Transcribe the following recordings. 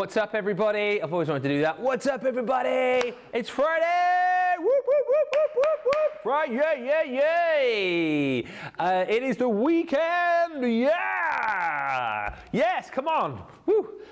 What's up, everybody? I've always wanted to do that. What's up, everybody? It's Friday! Whoop, whoop, whoop. Friday, yeah, yeah, yeah! Uh, it is the weekend, yeah! Yes, come on!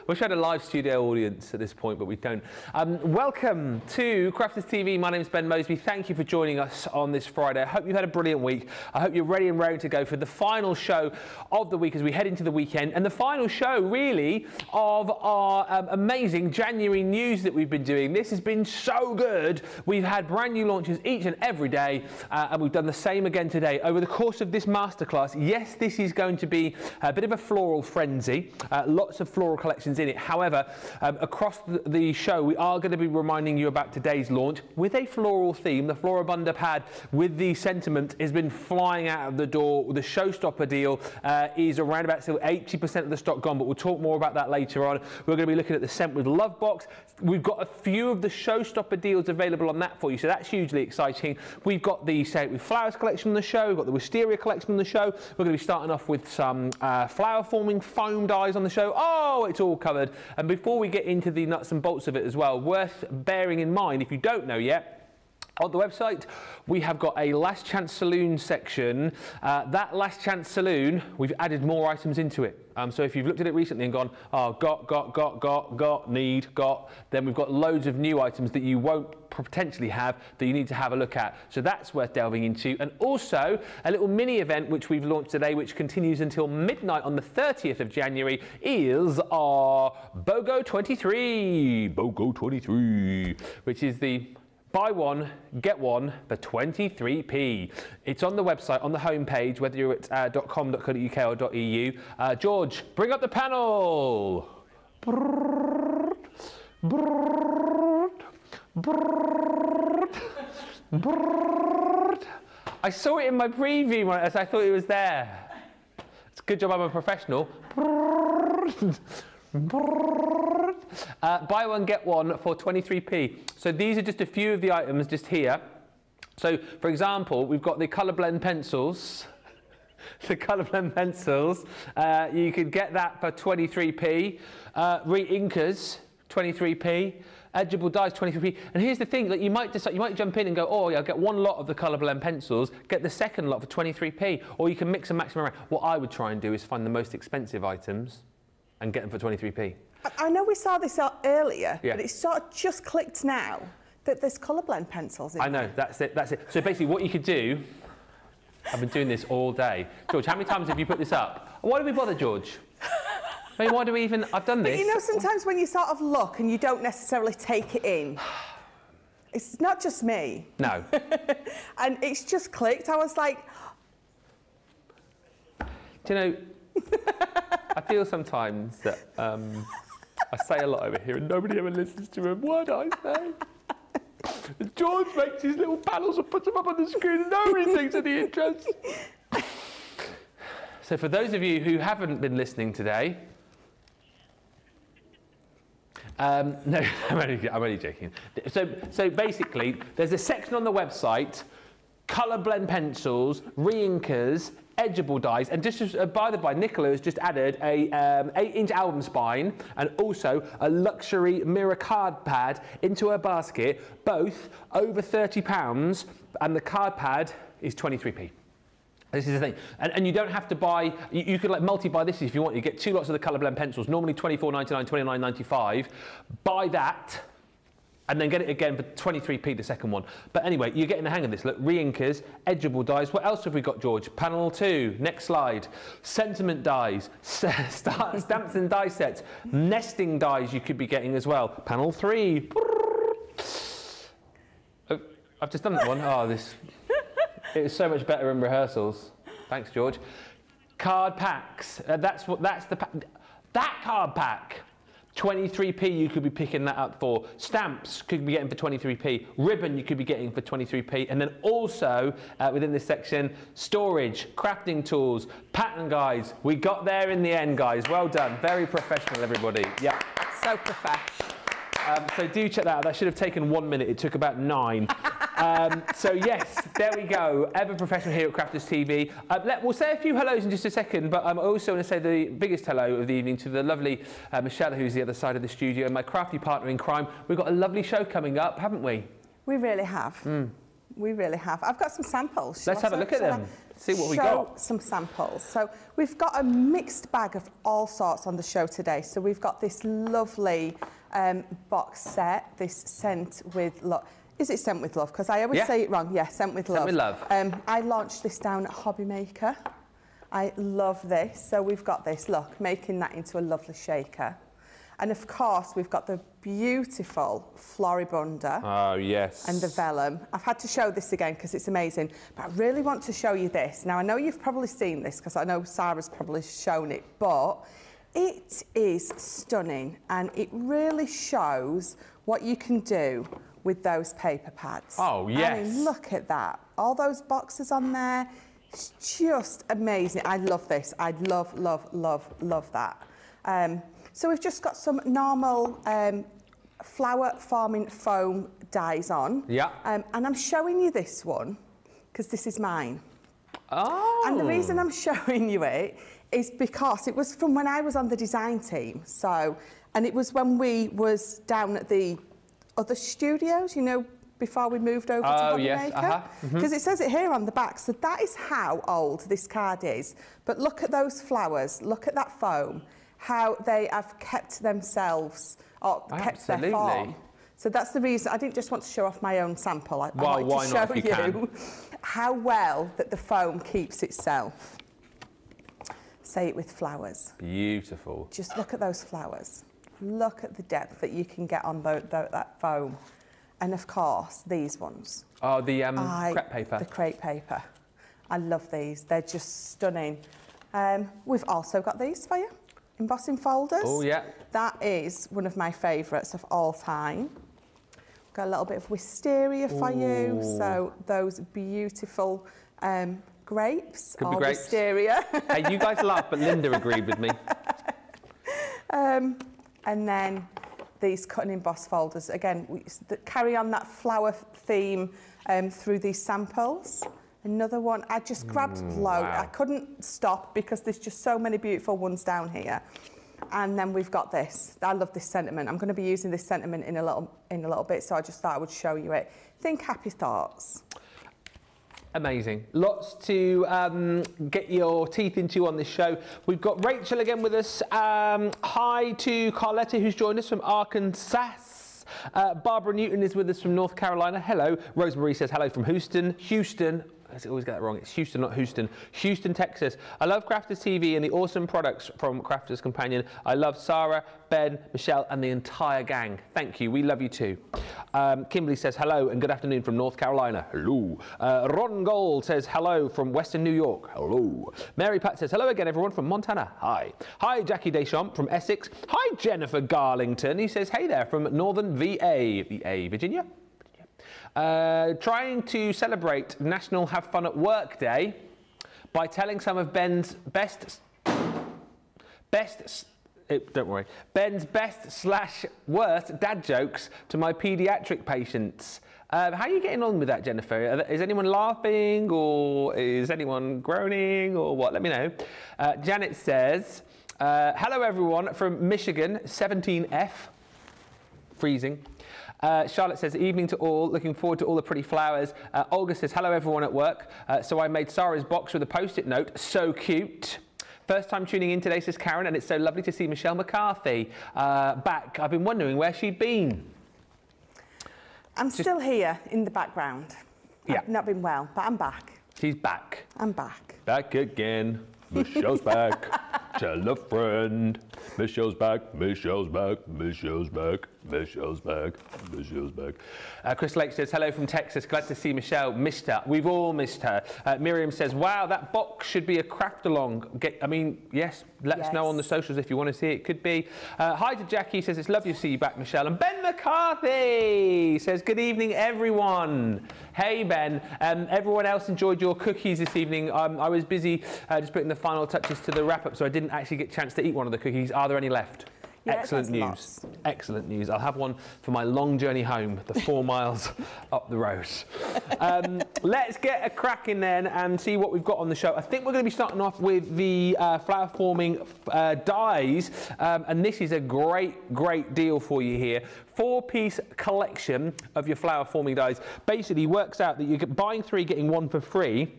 Wish I had a live studio audience at this point, but we don't. Um, welcome to Crafters TV. My name is Ben Moseby. Thank you for joining us on this Friday. I hope you've had a brilliant week. I hope you're ready and ready to go for the final show of the week as we head into the weekend, and the final show, really, of our um, amazing January news that we've been doing. This has been so good. We've had brand new launches each and every day, uh, and we've done the same again today. Over the course of this masterclass, yes, this is going to be a bit of a floral frenzy. Uh, lots of floral collections in it. However, um, across the, the, show, we are going to be reminding you about today's launch with a floral theme. The Floribunda pad with the sentiment has been flying out of the door. The showstopper deal uh, is around about still 80% of the stock gone, but we'll talk more about that later on. We're going to be looking at the scent with Love Box. We've got a few of the showstopper deals available on that for you, so that's hugely exciting. We've got the Say with Flowers collection on the show. We've got the Wisteria collection on the show. We're going to be starting off with some uh, flower forming foam dies on the show. Oh, it's all And before we get into the nuts and bolts of it as well, worth bearing in mind, if you don't know yet, On the website, we have got a last chance saloon section. Uh, that last chance saloon, we've added more items into it. Um, so if you've looked at it recently and gone, oh, got, got, got, got, got, need, got, then we've got loads of new items that you won't potentially have that you need to have a look at. So that's worth delving into. And also a little mini event which we've launched today, which continues until midnight on the 30th of January, is our BOGO 23. BOGO 23, which is the Buy one, get one for 23p. It's on the website, on the homepage, whether you're at uh, .com.co.uk or .eu. Uh, George, bring up the panel. I saw it in my preview as I thought it was there. It's a good job I'm a professional. Uh, buy one, get one for 23p. So these are just a few of the items just here. So for example, we've got the colour blend pencils. the colour blend pencils. Uh, you could get that for 23p. Uh, re-inkers, 23p. Edgeable dies 23p. And here's the thing, that you might decide, you might jump in and go, oh, yeah, I'll get one lot of the colour blend pencils, get the second lot for 23p, or you can mix and match them around. What I would try and do is find the most expensive items and get them for 23p. I know we saw this earlier, Yeah. but it's sort of just clicked now that there's colour blend pencils in I know, that's it, that's it. So basically what you could do, I've been doing this all day. George, how many times have you put this up? Why do we bother, George? I mean, why do we even, I've done this. But you know, sometimes when you sort of look and you don't necessarily take it in, it's not just me. No. And it's just clicked. I was like, Do you know, I feel sometimes that um, I say a lot over here and nobody ever listens to a word I say. George makes his little panels and puts them up on the screen and nobody thinks any interest. So for those of you who haven't been listening today, um, no, I'm only, I'm only joking. So, so basically, there's a section on the website, colour blend pencils, re-inkers, edgeable dies, and just uh, by the by, Nicola has just added a um, 8-inch album spine and also a luxury mirror card pad into her basket, both over 30 pounds, and the card pad is 23p. This is the thing, and, and you don't have to buy. You, you could like multi-buy this if you want. You get two lots of the colour blend pencils, normally 24.99, 29.95. Buy that, and then get it again for 23p the second one. But anyway, you're getting the hang of this. Look, re-inkers, edgeable dies. What else have we got, George? Panel two. Next slide. Sentiment dies, stamps and die sets, nesting dies. You could be getting as well. Panel three. Oh, I've just done that one. Oh, this. It was so much better in rehearsals. Thanks, George. Card packs. Uh, that's what. That's the. Pa- that card pack. 23p you could be picking that up for. Stamps could be getting for 23p. Ribbon you could be getting for 23p. And then also uh, within this section, storage, crafting tools, pattern guides. We got there in the end, guys. Well done. Very professional, everybody. Yeah. so profesh. Um, so do check that out. That should have taken one minute. It took about nine. um, so yes, there we go. Ever professional here at Crafters TV. Uh, let, we'll say a few hellos in just a second, but um, I also want to say the biggest hello of the evening to the lovely uh, Michelle, who's the other side of the studio, and my crafty partner in crime. We've got a lovely show coming up, haven't we? We really have. We really have. I've got some samples. Let's have a look at them, see what we got. Some samples. So we've got a mixed bag of all sorts on the show today. So we've got this lovely um, box set, this scent with love. Is it scent with love? Because I always Yeah. say it wrong. Yeah, scent with Scent love. with love. Um, I launched this down at Hobby Maker. I love this. So we've got this. Look, making that into a lovely shaker. And of course, we've got the beautiful Floribunda Oh, yes. and the vellum. I've had to show this again because it's amazing, but I really want to show you this. Now, I know you've probably seen this because I know Sara's probably shown it, but it is stunning and it really shows what you can do with those paper pads. Oh, I yes. mean, look at that. All those boxes on there. It's just amazing. I love this. I love, love, love, love that. Um, so we've just got some normal um, flower forming foam dies on. Yeah. Um, and I'm showing you this one because this is mine. Oh. And the reason I'm showing you it is because it was from when I was on the design team. So, and it was when we was down at the other studios, you know, before we moved over to Oh, Hobby yes, Maker. uh-huh, Because it says it here on the back, so that is how old this card is. But look at those flowers, look at that foam, how they have kept themselves or kept their Absolutely. form. So that's the reason I didn't just want to show off my own sample. I, I wanted to show you you how well that the foam keeps itself. Say it with flowers. Beautiful. Just look at those flowers. Look at the depth that you can get on tho- tho- that foam. And of course, these ones. Oh, the um, I- crepe paper. The crepe paper. I love these. They're just stunning. Um, we've also got these for you, embossing folders. Oh, yeah. That is one of my favourites of all time. Got a little bit of wisteria for you. So those beautiful um, grapes Could be grapes. wisteria. hey, you guys laugh, but Linda agreed with me. Um, and then these cut and emboss folders. Again, we carry on that flower theme um, through these samples. Another one, I just grabbed. Mm, wow. I couldn't stop because there's just so many beautiful ones down here. And then we've got this. I love this sentiment. I'm going to be using this sentiment in a little in a little bit, so I just thought I would show you it. Think happy thoughts. Amazing. Lots to um, get your teeth into on this show. We've got Rachel again with us. Um, hi to Carletta, who's joined us from Arkansas. Uh, Barbara Newton is with us from North Carolina. Hello. Rosemary says hello from Houston. Houston. I always get that wrong. It's Houston, not Houston. Houston, Texas. I love Crafters TV and the awesome products from Crafters Companion. I love Sara, Ben, Michelle, and the entire gang. Thank you. We love you too. Um, Kimberly says hello and good afternoon from North Carolina. Hello. Uh, Ron Gold says hello from Western New York. Hello. Mary Pat says hello again, everyone from Montana. Hi. Hi, Jackie Deschamps from Essex. Hi, Jennifer Garlington. He says hey there from Northern VA. VA, Virginia. Uh, trying to celebrate National Have Fun at Work Day by telling some of Ben's best, best, eh, don't worry, Ben's best slash worst dad jokes to my paediatric patients. Um, how are you getting on with that, Jennifer? Is anyone laughing or is anyone groaning or what? Let me know. Uh, Janet says, uh, hello everyone from Michigan, 17F freezing. Uh, Charlotte says, evening to all, looking forward to all the pretty flowers. Uh, Olga says, hello everyone at work. Uh, so I made Sara's box with a post-it note, so cute. First time tuning in today, says Karen, and it's so lovely to see Michelle McCarthy uh, back. I've been wondering where she'd been. I'm still here in the background. Yeah. I've not been well, but I'm back. She's back. I'm back. Back again. Michelle's back. Tell a friend. Michelle's back. Michelle's back. Michelle's back. Michelle's back. Michelle's back. Uh, Chris Lake says, hello from Texas. Glad to see Michelle. Missed her. We've all missed her. Uh, Miriam says, wow, that box should be a craft along. Get, I mean, yes, let us know on the socials if you want to see it. Could be. Uh, hi to Jackie. Says, it's lovely to see you back, Michelle. And Ben McCarthy says, good evening, everyone. Hey, Ben. Um, everyone else enjoyed your cookies this evening. Um, I was busy uh, just putting the final touches to the wrap up, so I didn't actually get a chance to eat one of the cookies. Are there any left? Yeah, Excellent news. lots. Excellent news. I'll have one for my long journey home, the four miles up the road. Um, let's get a crack in then and see what we've got on the show. I think we're going to be starting off with the uh, flower forming uh, dies, um, and this is a great, great deal for you here. Four piece collection of your flower forming dies basically works out that you're buying three, getting one for free.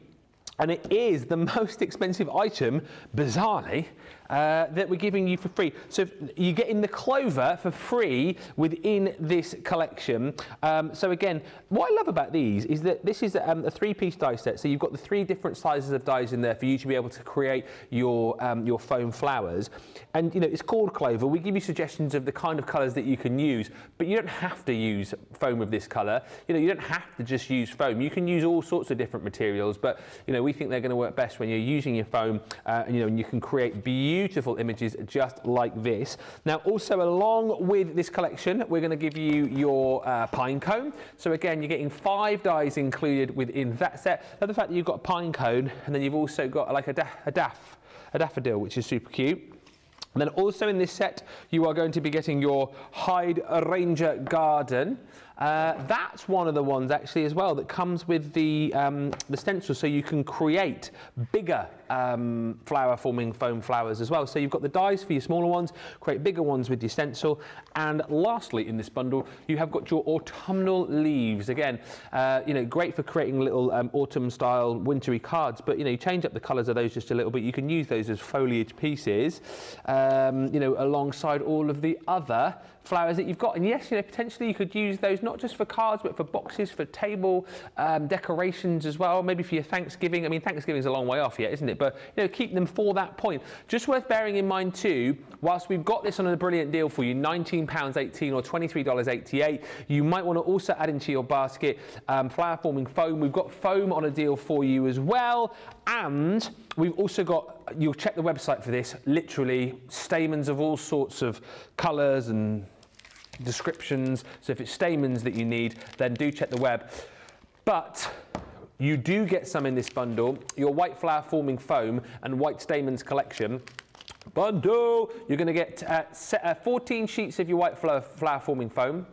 And it is the most expensive item, bizarrely, uh, that we're giving you for free. So you're getting the clover for free within this collection. Um, so again, what I love about these is that this is um, a three-piece die set. So you've got the three different sizes of dies in there for you to be able to create your um, your foam flowers. And you know it's called clover. We give you suggestions of the kind of colours that you can use, but you don't have to use foam of this colour. You know you don't have to just use foam. You can use all sorts of different materials, but you know we think they're going to work best when you're using your foam. Uh, and, you know and you can create beautiful images just like this. Now also along with this collection, we're going to give you your uh, pine cone. So again, you're getting five dies included within that set. Now the fact that you've got a pine cone, and then you've also got like a, da- a daff, a daffodil, which is super cute. And then also in this set, you are going to be getting your Hyde Ranger Garden. Uh, that's one of the ones actually as well that comes with the, um, the stencil so you can create bigger um, flower forming foam flowers as well. So you've got the dies for your smaller ones, create bigger ones with your stencil. And lastly, in this bundle, you have got your autumnal leaves. Again, uh, you know, great for creating little um, autumn style wintry cards, but you know, you change up the colours of those just a little bit. You can use those as foliage pieces, um, you know, alongside all of the other flowers that you've got. And yes, you know, potentially you could use those not just for cards, but for boxes, for table um, decorations as well. Maybe for your Thanksgiving. I mean, Thanksgiving is a long way off yet, isn't it? But you know, keep them for that point. Just worth bearing in mind too, whilst we've got this on a brilliant deal for you, £19.18 or $23.88, you might want to also add into your basket um, flower forming foam. We've got foam on a deal for you as well. And we've also got, you'll check the website for this, literally stamens of all sorts of colours and descriptions. So if it's stamens that you need, then do check the web. But you do get some in this bundle. Your white flower forming foam and white stamens collection bundle. You're going to get uh, uh, 14 sheets of your white flower, flower forming foam.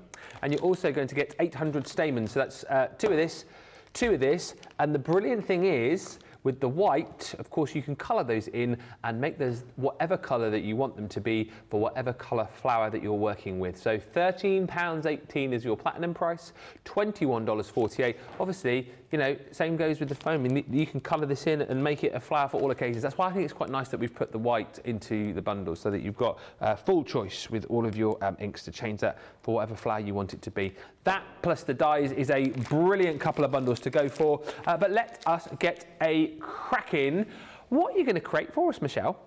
And you're also going to get 800 stamens. So that's uh, two of this, two of this. And the brilliant thing is, with the white, of course, you can colour those in and make those whatever colour that you want them to be for whatever colour flower that you're working with. So £13.18 is your platinum price, $21.48. Obviously, you know, same goes with the foam. You can colour this in and make it a flower for all occasions. That's why I think it's quite nice that we've put the white into the bundle so that you've got uh, full choice with all of your um, inks to change that for whatever flower you want it to be. That plus the dies is a brilliant couple of bundles to go for. Uh, but let us get a cracking. What are you going to create for us, Michelle?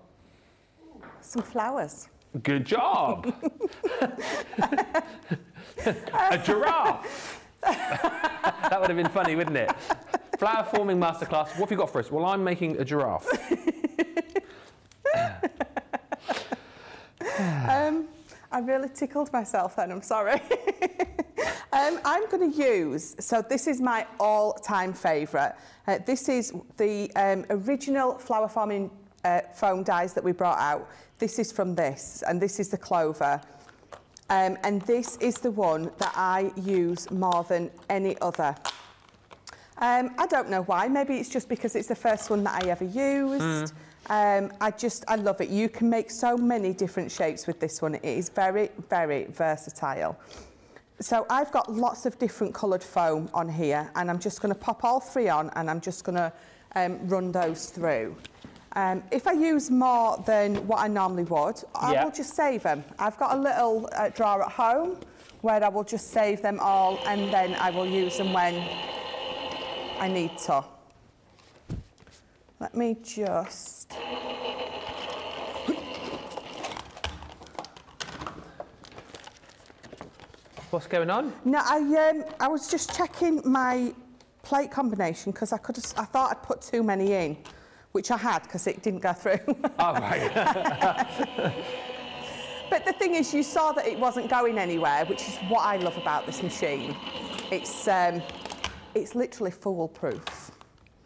Some flowers. Good job. a giraffe. That would have been funny, wouldn't it? Flower forming masterclass. What have you got for us? Well, I'm making a giraffe. um, I really tickled myself then, I'm sorry. um, I'm going to use, so this is my all-time favourite. Uh, this is the um, original flower forming uh, foam dies that we brought out. This is from this, and this is the clover. Um, and this is the one that I use more than any other. Um, I don't know why. Maybe it's just because it's the first one that I ever used. Mm. Um, I just, I love it. You can make so many different shapes with this one. It is very, very versatile. So I've got lots of different coloured foam on here and I'm just going to pop all three on and I'm just going to um, run those through. Um, if I use more than what I normally would, I yeah. will just save them. I've got a little uh, drawer at home where I will just save them all and then I will use them when I need to. Let me just... What's going on? No, I um, I was just checking my plate combination because I could I thought I'd put too many in, which I had because it didn't go through. Oh right. but the thing is, you saw that it wasn't going anywhere, which is what I love about this machine. It's um, it's literally foolproof.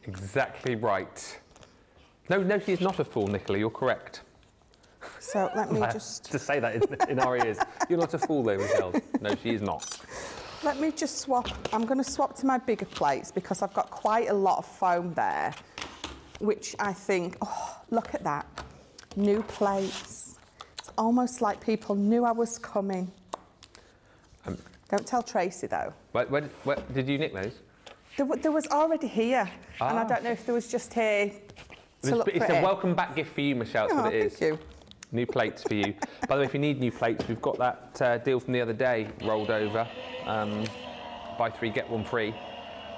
Exactly right. No, no, she's not a fool, Nicola. You're correct. So let me just... to say that in, in our ears. You're not a fool though, Michelle. No, she is not. Let me just swap. I'm going to swap to my bigger plates because I've got quite a lot of foam there, which I think, oh, look at that. New plates. It's almost like people knew I was coming. Um, Don't tell Tracy though. Did you nick those? There, there was already here, ah. and I ah. don't know if there was just here to look It's a welcome back gift for you, Michelle. That's oh, what it is. Thank you. New plates for you. By the way, if you need new plates, we've got that uh, deal from the other day rolled over. Um, buy three, get one free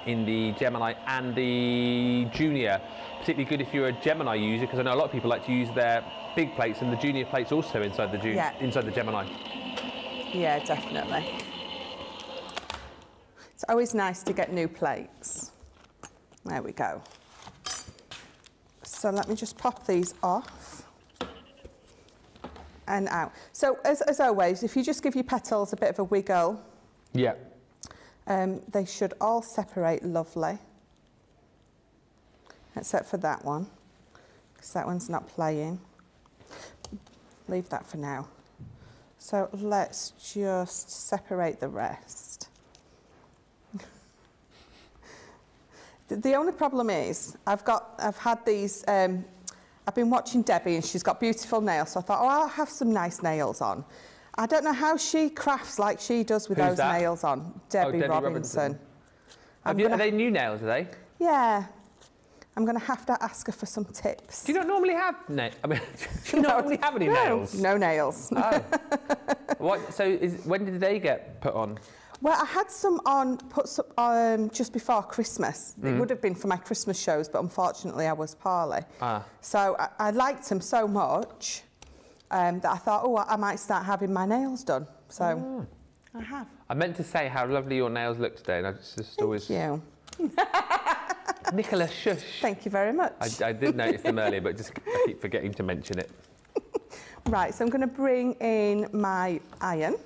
in the Gemini and the Junior. Particularly good if you're a Gemini user, because I know a lot of people like to use their big plates and the Junior plates also inside the, yeah. inside the Gemini. Yeah, definitely. It's always nice to get new plates. There we go. So let me just pop these off and out. So as, as always, if you just give your petals a bit of a wiggle, yeah, um, they should all separate lovely, except for that one, because that one's not playing. Leave that for now. So let's just separate the rest. the only problem is I've got I've had these um, I've been watching Debbie and she's got beautiful nails, so I thought, oh, I'll have some nice nails on. I don't know how she crafts like she does with Who's those that? nails on. Debbie, Debbie Robinson. Robinson. You, gonna- Are they new nails, are they? Yeah. I'm going to have to ask her for some tips. Do you not normally have nails? I mean, do you not normally have any no, nails? No nails. Oh. what, so is, when did they get put on? Well, I had some on, put some um, just before Christmas. Mm. It would have been for my Christmas shows, but unfortunately I was poorly. Ah. So I, I liked them so much um, that I thought, oh, I might start having my nails done. So Mm. I have. I meant to say how lovely your nails look today, and I just, just always. Thank you. Nicola, shush. Thank you very much. I, I did notice them earlier, but just I keep forgetting to mention it. Right, so I'm going to bring in my iron.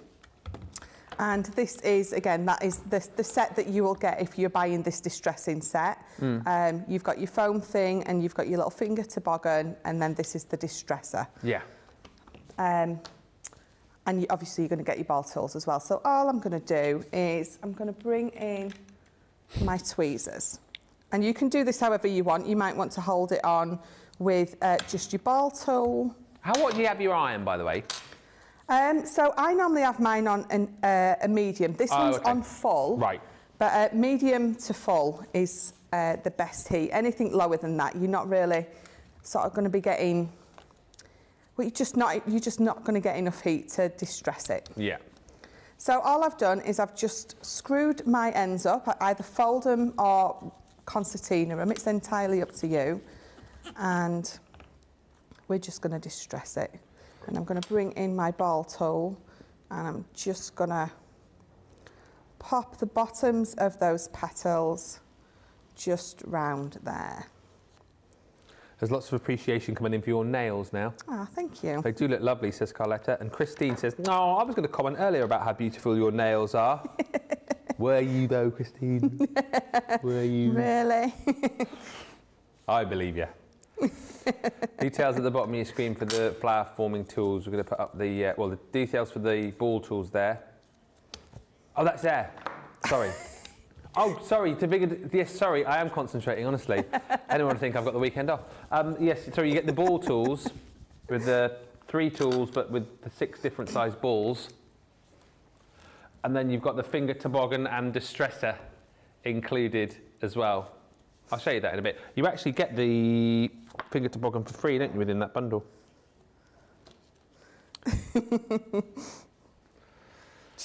And this is, again, that is the, the set that you will get if you're buying this distressing set. Um, you've got your foam thing and you've got your little finger toboggan and then this is the distresser. Yeah. Um, and you, obviously you're going to get your ball tools as well. So all I'm going to do is I'm going to bring in my tweezers. And you can do this however you want. You might want to hold it on with uh, just your ball tool. How what do you have your iron, by the way? Um, so I normally have mine on an, uh, a medium. This Oh, one's okay. on full. Right. But uh, medium to full is uh, the best heat. Anything lower than that, you're not really sort of going to be getting. Well, you're just not. You're just not going to get enough heat to distress it. Yeah. So all I've done is I've just screwed my ends up. I either fold them or concertina them. It's entirely up to you. And we're just going to distress it. And I'm going to bring in my ball tool and I'm just going to pop the bottoms of those petals just round there. There's lots of appreciation coming in for your nails now. Ah, thank you. They do look lovely, says Carletta. And Christine says, No, I was going to comment earlier about how beautiful your nails are. Were you, though, Christine? Were you? Really? I believe you. details at the bottom of your screen for the flower forming tools. We're going to put up the, uh, well, the details for the ball tools there. Oh, that's there. Sorry. Oh, sorry. To bigger, yes, sorry. I am concentrating. Honestly, to think I've got the weekend off. Um, yes, sorry. You get the ball tools with the three tools, but with the six different size balls, and then you've got the finger toboggan and distresser included as well. I'll show you that in a bit. You actually get the finger toboggan for free, don't you, within that bundle? Do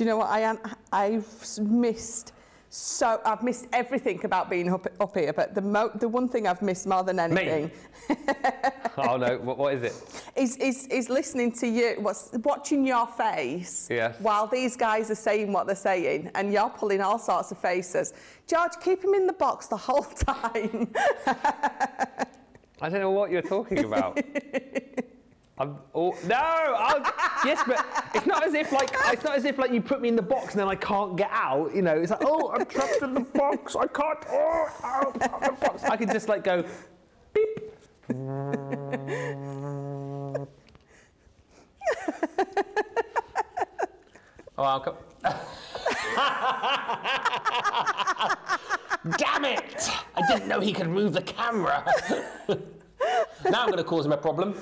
you know what I am? I've missed so I've missed everything about being up, up here, but the mo- the one thing I've missed more than anything oh no, what, what is it? is, is is listening to you, what's watching your face Yes. while these guys are saying what they're saying, and you're pulling all sorts of faces. George, keep him in the box the whole time. I don't know what you're talking about. I'm, oh, no, I'll, yes, but it's not as if like it's not as if like you put me in the box and then I can't get out. You know, it's like oh, I'm trapped in the box. I can't. Oh, out of the box. I can just like go, beep. oh, I'll come. Damn it! I didn't know he could move the camera. now I'm going to cause him a problem.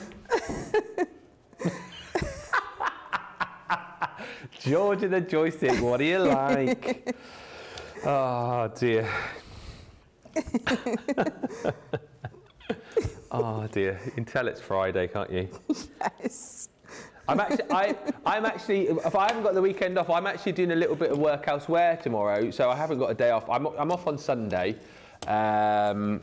George and the joystick, what do you like? oh dear. oh dear. You can tell it's Friday, can't you? yes. I'm actually, I, I'm actually, if I haven't got the weekend off, I'm actually doing a little bit of work elsewhere tomorrow, so I haven't got a day off. I'm, I'm off on Sunday. Um,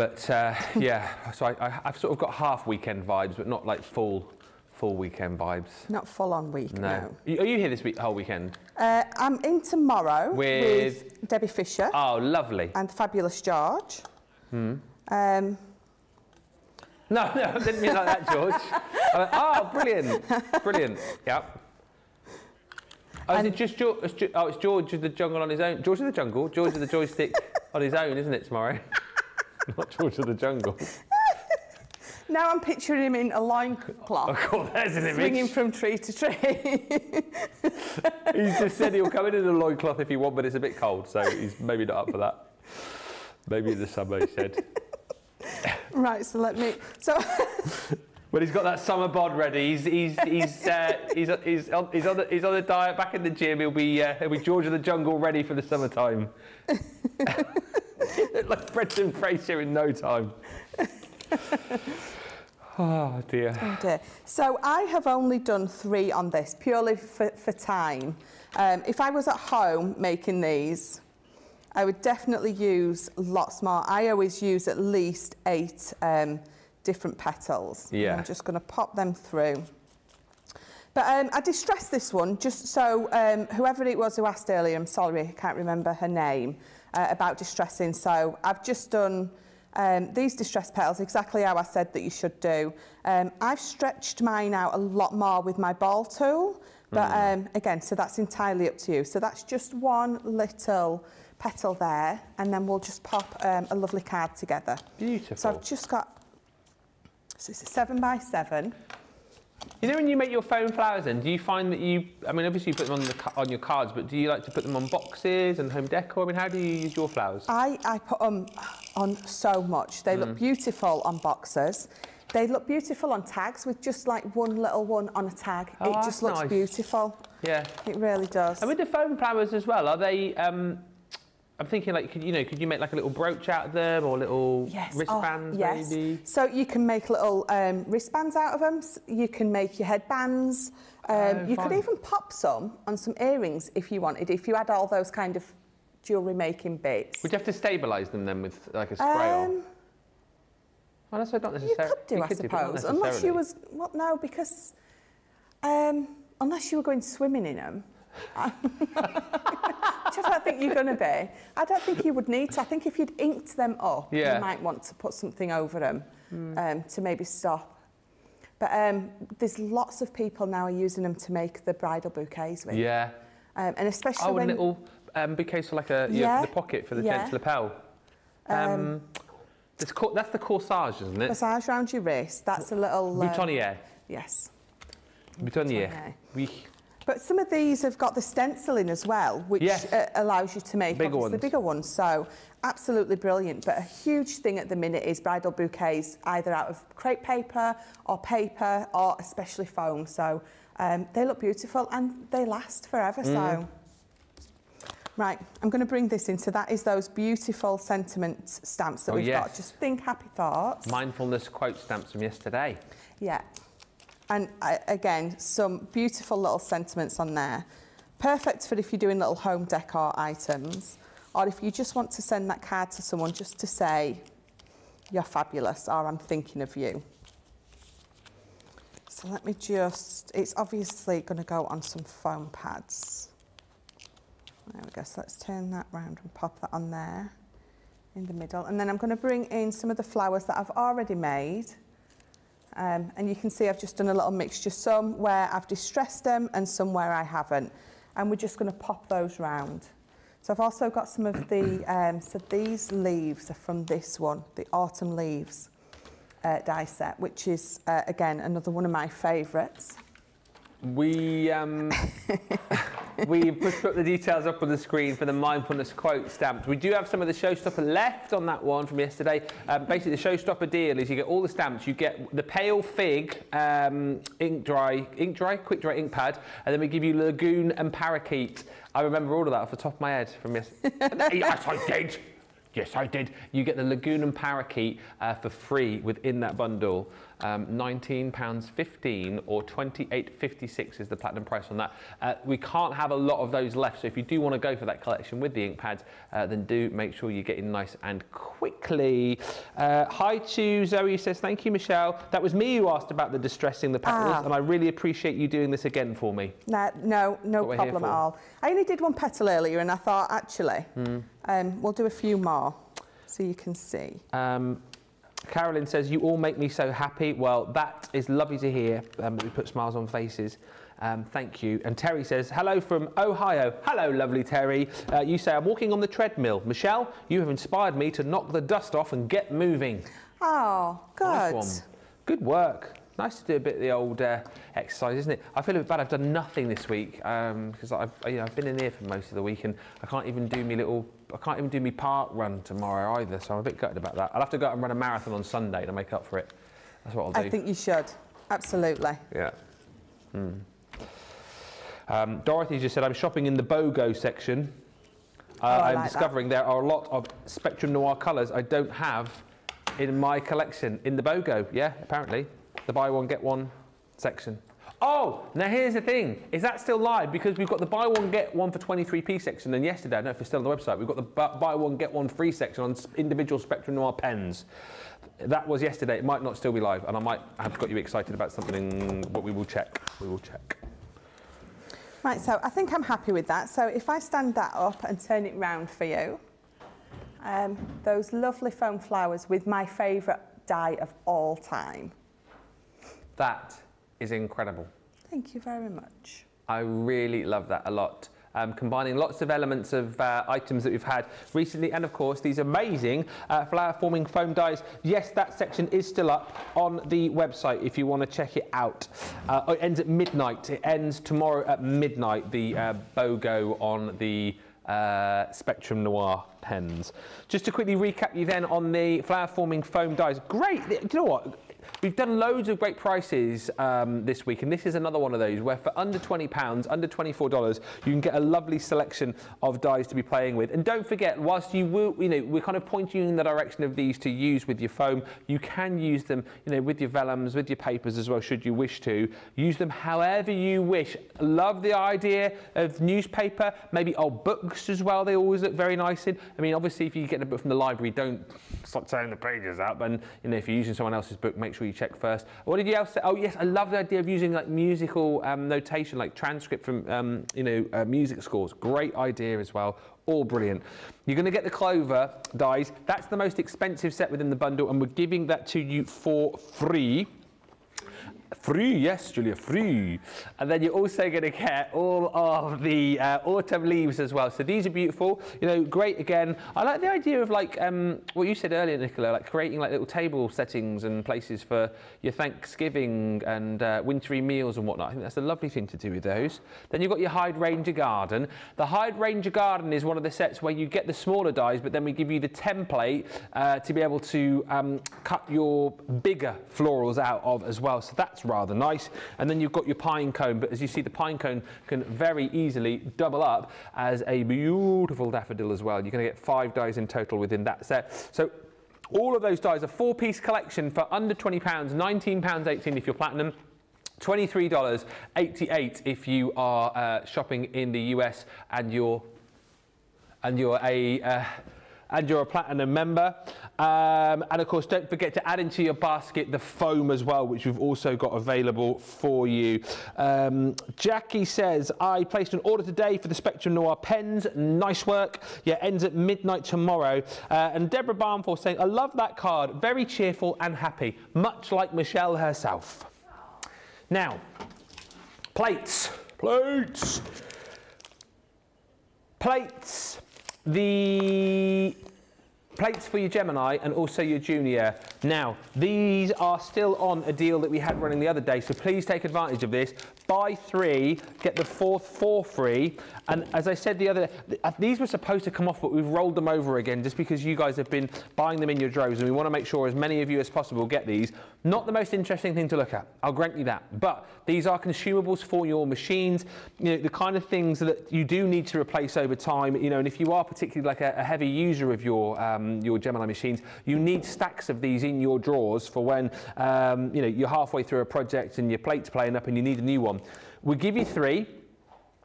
but uh, yeah, so I, I've sort of got half weekend vibes, but not like full, full weekend vibes. Not full on week, No. no. Are you here this week, whole weekend? Uh, I'm in tomorrow With- with Debbie Fisher Oh, lovely. and Fabulous George. Hmm. Um, No, no, I didn't mean like that, George. Went, oh, brilliant, brilliant. Yep. Oh, is it just George? It's oh, it's George of the Jungle on his own. George of the Jungle. George of the Joystick on his own, isn't it, tomorrow? Not George of the Jungle. now I'm picturing him in a loincloth. Oh, God, there's an Swinging from tree to tree. He's just said he'll come in in a loincloth if you want, but it's a bit cold, so he's maybe not up for that. Maybe in the summer, he said. Right, so let me. So Well, he's got that summer bod ready. He's he's he's uh, he's, he's, on, he's on the he's on the diet back in the gym. He'll be uh, he'll be George of the Jungle ready for the summertime. like Brendan Fraser in no time. Oh dear. Oh dear. So I have only done three on this purely for, for time. Um, if I was at home making these, I would definitely use lots more. I always use at least eight um, different petals. Yeah. I'm just going to pop them through. But um, I distressed this one just so um, whoever it was who asked earlier, I'm sorry, I can't remember her name, uh, about distressing. So I've just done um, these distress petals exactly how I said that you should do. Um, I've stretched mine out a lot more with my ball tool, but um, again, so that's entirely up to you. So that's just one little petal there, and then we'll just pop um, a lovely card together. Beautiful. So I've just got, so it's a seven by seven. You know when you make your foam flowers then, do you find that you, I mean obviously you put them on, the, on your cards, but do you like to put them on boxes and home decor? I mean how do you use your flowers? I, I put them on so much. They Mm. look beautiful on boxes. They look beautiful on tags with just like one little one on a tag. Oh, it just looks nice. beautiful. Yeah. It really does. And with the foam flowers as well, are they, um, I'm thinking like, could, you know, could you make like a little brooch out of them or little Yes. wristbands oh, yes. maybe? So you can make little um, wristbands out of them. You can make your headbands. Um, Oh, you could even pop some on some earrings if you wanted. If you had all those kind of jewellery making bits. Would you have to stabilise them then with like a spray or? Um, Well, that's not necessarily. you could do, I suppose, unless you was well, no, because um, unless you were going swimming in them. Which I don't think you're going to be. I don't think you would need to. I think if you'd inked them up, Yeah. you might want to put something over them um, to maybe stop. But um, there's lots of people now are using them to make the bridal bouquets with. Yeah. Um, and especially Oh, a when little um, bouquet for like a yeah, Yeah, the pocket for the yeah. gents lapel. Um, it's cor- that's the corsage, isn't it? Corsage around your wrist, that's a little... um, Boutonniere. yes. Boutonniere. Boutonniere. Oui. But some of these have got the stencil in as well, which Yes. uh, allows you to make Bigger ones. bigger ones. So absolutely brilliant. But a huge thing at the minute is bridal bouquets, either out of crepe paper or paper or especially foam. So um, they look beautiful and they last forever. Mm. So. Right, I'm going to bring this in. So that is those beautiful sentiment stamps that Oh, we've yes. got. Just think happy thoughts. Mindfulness quote stamps from yesterday. Yeah. And uh, again, some beautiful little sentiments on there. Perfect for if you're doing little home decor items or if you just want to send that card to someone just to say, you're fabulous or I'm thinking of you. So let me just, it's obviously going to go on some foam pads. There we go. So let's turn that round and pop that on there in the middle. And then I'm going to bring in some of the flowers that I've already made. Um, and you can see I've just done a little mixture, some where I've distressed them and some where I haven't. And we're just going to pop those round. So I've also got some of the, um, so these leaves are from this one, the autumn leaves uh, die set, which is, uh, again, another one of my favourites. We um, we put, the details up on the screen for the mindfulness quote stamps. We do have some of the showstopper left on that one from yesterday. Um, basically, the showstopper deal is you get all the stamps. You get the pale fig um, ink dry, ink dry, quick dry ink pad, and then we give you lagoon and parakeet. I remember all of that off the top of my head from yesterday. yes, I did. Yes, I did. You get the Lagoon and Parakeet uh, for free within that bundle. Um, £19.15 or £28.56 is the platinum price on that. Uh, we can't have a lot of those left, so if you do want to go for that collection with the ink pads, uh, then do make sure you get in nice and quickly. Uh, hi to Zoe, who says, thank you, Michelle. That was me who asked about the distressing the petals, Ah. and I really appreciate you doing this again for me. No, no, no What we're here problem at all. I only did one petal earlier and I thought, actually, um, we'll do a few more so you can see. Um, Carolyn says, You all make me so happy. Well, that is lovely to hear um, we put smiles on faces. Um, thank you. And Terry says, Hello from Ohio. Hello, lovely Terry. Uh, you say, I'm walking on the treadmill. Michelle, you have inspired me to knock the dust off and get moving. Oh, good. Nice. Good work. nice to do a bit of the old uh, exercise, isn't it? I feel a bit bad. I've done nothing this week because I've, you know, I've been in here for most of the week and I can't even do me little. I can't even do my park run tomorrow either, so I'm a bit gutted about that. I'll have to go out and run a marathon on Sunday to make up for it. That's what I'll do. I think you should. Absolutely. Yeah. Hmm. Um, Dorothy just said, I'm shopping in the BOGO section. Uh, Oh, I'm like that. discovering there are a lot of Spectrum Noir colours I don't have in my collection in the BOGO. Yeah, apparently. The buy one, get one section. Oh, now here's the thing. Is that still live? Because we've got the buy one, get one for 23p section. And yesterday, I don't know if it's still on the website, we've got the buy one, get one free section on individual Spectrum Noir pens. That was yesterday. It might not still be live. And I might have got you excited about something, but we will check. We will check. Right, so I think I'm happy with that. So if I stand that up and turn it round for you, um, those lovely foam flowers with my favourite die of all time. That is incredible. Thank you very much. I really love that a lot. Um, combining lots of elements of uh, items that we've had recently, and of course these amazing uh, flower forming foam dies Yes, that section is still up on the website if you want to check it out. Uh, it ends at midnight. It ends tomorrow at midnight. The uh, BOGO on the uh, Spectrum Noir pens. Just to quickly recap you then on the flower forming foam dies. Great. Do you know what? We've done loads of great prices um, this week, and this is another one of those where for under £20, under $24, you can get a lovely selection of dies to be playing with. And don't forget, whilst you will, you know, we're kind of pointing you in the direction of these to use with your foam, you can use them, you know, with your vellums, with your papers as well, should you wish to. Use them however you wish. Love the idea of newspaper, maybe old books as well. They always look very nice in. I mean, obviously, if you get a book from the library, don't start tearing the pages out. But you know, if you're using someone else's book, make sure you check first. What did you else say? Oh yes, I love the idea of using like musical um, notation, like transcript from um, you know uh, music scores. Great idea as well. All brilliant. You're going to get the Clover dies. That's the most expensive set within the bundle, and we're giving that to you for free. Free, yes, Julia, free. And then you're also going to get all of the uh, autumn leaves as well. So these are beautiful. You know, great again. I like the idea of like um, what you said earlier, Nicola, like creating like little table settings and places for your Thanksgiving and uh, wintry meals and whatnot. I think that's a lovely thing to do with those. Then you've got your Hydrangea Garden. The Hydrangea Garden is one of the sets where you get the smaller dies, but then we give you the template uh, to be able to um, cut your bigger florals out of as well. So that's rather nice. And then you've got your pine cone, but as you see, the pine cone can very easily double up as a beautiful daffodil as well. You're going to get five dies in total within that set. So all of those dies, a four-piece collection for under £20, £19.18 if you're platinum. $23.88 if you are uh, shopping in the US and you're and you're a uh, and you're a platinum member. Um, and of course, don't forget to add into your basket the foam as well, which we've also got available for you. Um, Jackie says, I placed an order today for the Spectrum Noir pens. Nice work. Yeah, ends at midnight tomorrow. Uh, and Deborah Barnforth saying, I love that card. Very cheerful and happy, much like Michelle herself. Now, plates. Plates plates, the plates for your Gemini and also your Junior. Now, these are still on a deal that we had running the other day, so please take advantage of this. Buy three, get the fourth for free. And as I said the other, th- uh, these were supposed to come off, but we've rolled them over again just because you guys have been buying them in your droves, and we want to make sure as many of you as possible get these. Not the most interesting thing to look at, I'll grant you that. But these are consumables for your machines, you know, the kind of things that you do need to replace over time, you know, and if you are particularly like a, a heavy user of your, um, your Gemini machines, you need stacks of these in your drawers for when, um, you know, you're halfway through a project and your plate's playing up and you need a new one. We'll give you three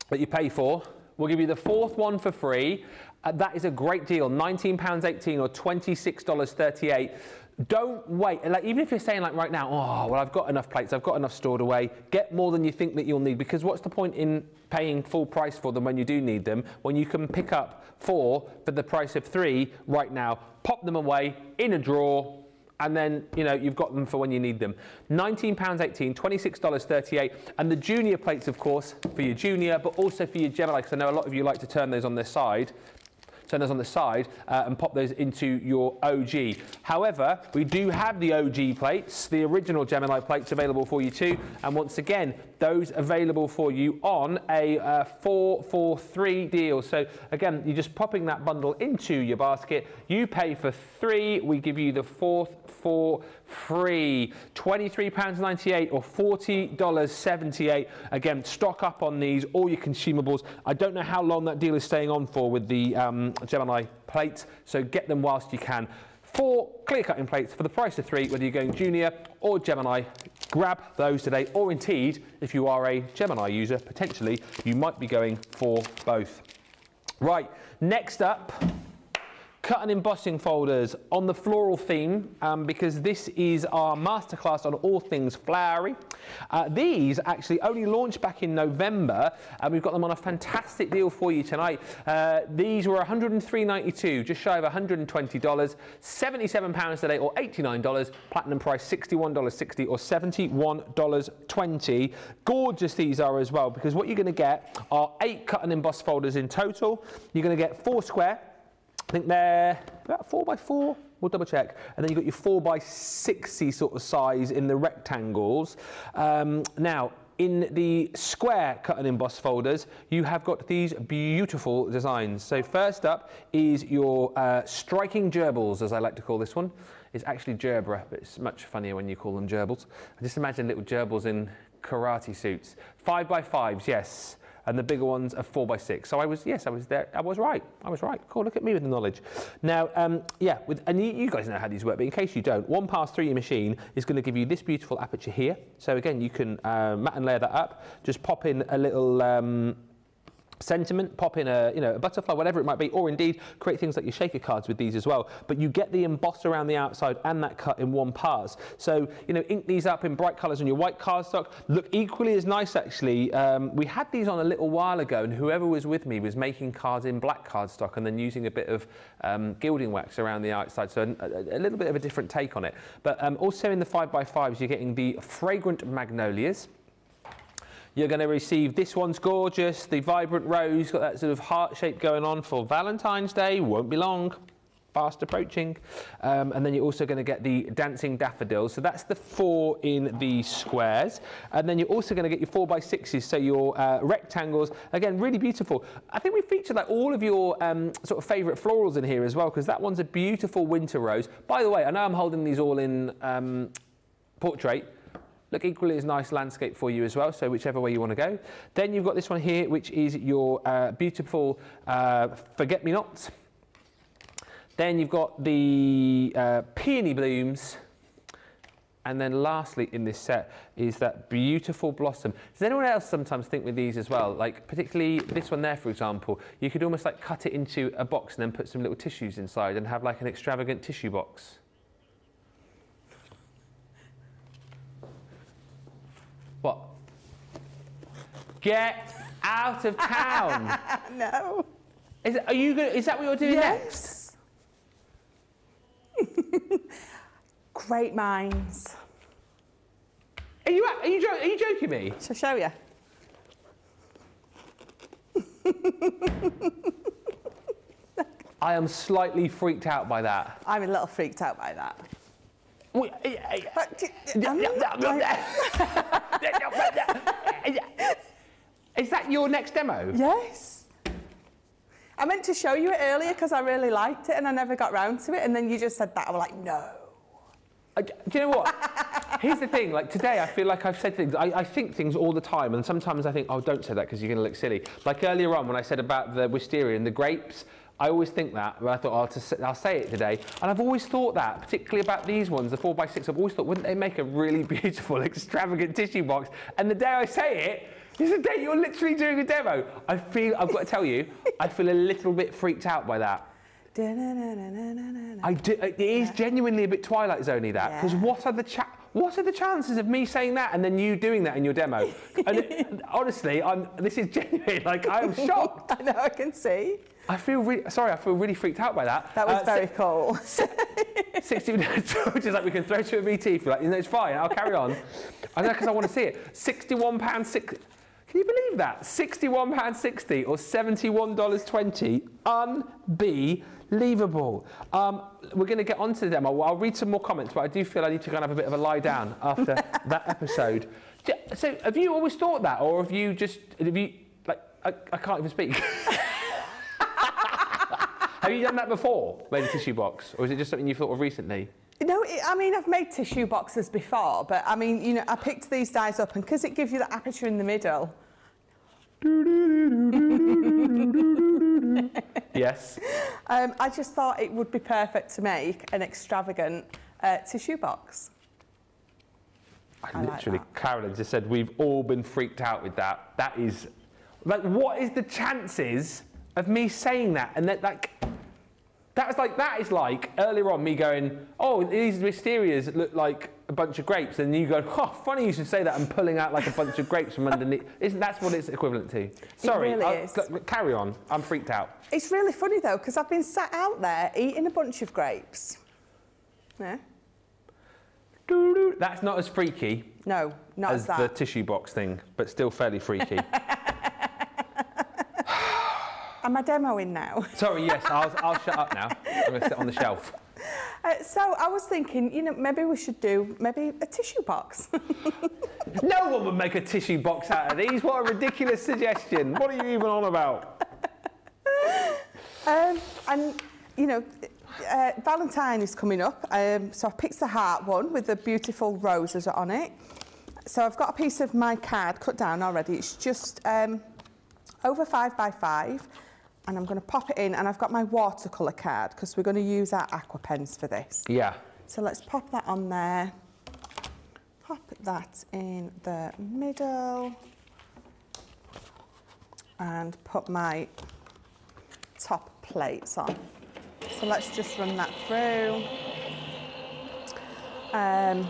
that you pay for. We'll give you the fourth one for free. Uh, that is a great deal, £19.18 or $26.38. Don't wait. Like even if you're saying like right now, oh well, I've got enough plates, I've got enough stored away. Get more than you think that you'll need because what's the point in paying full price for them when you do need them when you can pick up four for the price of three right now, pop them away in a drawer, and then you know you've got them for when you need them. £19.18, $26.38, and the junior plates, of course, for your junior, but also for your Gemini, because I know a lot of you like to turn those on their side. Turn those on the side uh, and pop those into your OG. However, we do have the OG plates, the original Gemini plates available for you too. And once again, those available for you on a uh, 443 deal. So again, you're just popping that bundle into your basket. You pay for three, we give you the fourth for free. £23.98 or $40.78. Again, stock up on these, all your consumables. I don't know how long that deal is staying on for with the um, Gemini plates, so get them whilst you can. Four clear cutting plates for the price of three, whether you're going junior or Gemini. Grab those today, or indeed, if you are a Gemini user, potentially you might be going for both. Right, next up, cut and embossing folders on the floral theme um, because this is our masterclass on all things flowery. Uh, these actually only launched back in November and we've got them on a fantastic deal for you tonight. Uh, these were 103.92, just shy of $120, 77 pounds today or $89, platinum price $61.60 or $71.20. Gorgeous these are as well because what you're going to get are eight cut and emboss folders in total. You're going to get four square, I think they're about four by four. We'll double check. And then you've got your four by 60 sort of size in the rectangles. Um, now, in the square cut and emboss folders, you have got these beautiful designs. So first up is your uh, striking gerbils, as I like to call this one. It's actually gerbera, but it's much funnier when you call them gerbils. I just imagine little gerbils in karate suits. Five by fives, yes and the bigger ones are four by six. So I was, yes, I was there. I was right. I was right. Cool. Look at me with the knowledge. Now, um, yeah, with, and you, you, guys know how these work, but in case you don't, one pass through your machine is going to give you this beautiful aperture here. So again, you can uh, mat and layer that up. Just pop in a little. Um, sentiment, pop in a, you know, a butterfly, whatever it might be, or indeed create things like your shaker cards with these as well. But you get the emboss around the outside and that cut in one pass. So, you know, ink these up in bright colours on your white cardstock. Look equally as nice, actually. Um, we had these on a little while ago, and whoever was with me was making cards in black cardstock and then using a bit of um, gilding wax around the outside. So a, a, little bit of a different take on it. But um, also in the 5x5s, you're getting the fragrant magnolias. You're going to receive this one's gorgeous, the vibrant rose, got that sort of heart shape going on for Valentine's Day, won't be long fast approaching. Um, and then you're also going to get the dancing daffodils. So that's the four in the squares. And then you're also going to get your four by sixes, so your uh, rectangles. Again, really beautiful. I think we featured like all of your um, sort of favourite florals in here as well, because that one's a beautiful winter rose. By the way, I know I'm holding these all in um, portrait, look equally as nice landscape for you as well, so whichever way you want to go. Then you've got this one here, which is your uh, beautiful uh, forget-me-nots. Then you've got the uh, peony blooms. And then lastly in this set is that beautiful blossom. Does anyone else sometimes think with these as well? Like particularly this one there, for example, you could almost like cut it into a box and then put some little tissues inside and have like an extravagant tissue box. Get out of town. no. Is, are you gonna, is that what you're doing yes. next? Great minds. Are you, are you, are you joking me? Shall I show you? I am slightly freaked out by that. I'm a little freaked out by that. Is that your next demo? Yes. I meant to show you it earlier because I really liked it and I never got round to it. And then you just said that. I was like, no. Uh, do you know what? Here's the thing. Like today, I feel like I've said things. I, I think things all the time, and sometimes I think, oh, don't say that because you're going to look silly. Like earlier on when I said about the wisteria and the grapes, I always think that, but I thought, oh, I'll, I'll, say it today. And I've always thought that, particularly about these ones, the 4x6, I've always thought, wouldn't they make a really beautiful, extravagant tissue box? And the day I say it, is the day you're literally doing a demo. I feel, I've got to tell you, I feel a little bit freaked out by that. I do, it is genuinely a bit Twilight Zoney that, because yeah. what are the cha what are the chances of me saying that and then you doing that in your demo? and it, honestly, I'm, this is genuine. Like I am shocked. I know, I can see. I feel really sorry. I feel really freaked out by that. That was uh, very cool. Sixty minutes, which is like we can throw to a VT for like, you know, it's fine. I'll carry on. I know because I want to see it. Sixty-one pounds six. Can you believe that? £61.60 or $71.20. Unbelievable. Um, we're going to get onto the demo. I'll read some more comments, but I do feel I need to go and have a bit of a lie down after that episode. So, have you always thought that, or have you just, have you, like, I, I can't even speak. have you done that before, made a tissue box, or is it just something you thought of recently? No, it, I mean, I've made tissue boxes before, but I mean, you know, I picked these dies up and because it gives you the aperture in the middle, Yes. um, I just thought it would be perfect to make an extravagant uh, tissue box. I, I literally, that. Carolyn just said we've all been freaked out with that. That is, like, what is the chances of me saying that? And that, like, that was like that is like earlier on me going, oh, these wisterias look like a bunch of grapes, and you go, oh, funny you should say that. and pulling out like a bunch of grapes from underneath. Isn't that's what it's equivalent to? Sorry, really carry on. I'm freaked out. It's really funny though, because I've been sat out there eating a bunch of grapes. Yeah? That's not as freaky No, not as, as that. the tissue box thing, but still fairly freaky. Am I demoing now? Sorry, yes, I'll, I'll shut up now. I'm going to sit on the shelf. Uh, so I was thinking, you know, maybe we should do maybe a tissue box. No one would make a tissue box out of these. What a ridiculous suggestion. What are you even on about? um, and, you know, uh, Valentine is coming up. Um, so I picked the heart one with the beautiful roses on it. So I've got a piece of my card cut down already. It's just um, over five by five. And I'm going to pop it in. And I've got my watercolour card because we're going to use our aqua pens for this. Yeah. So let's pop that on there. Pop that in the middle. And put my top plates on. So let's just run that through. Um,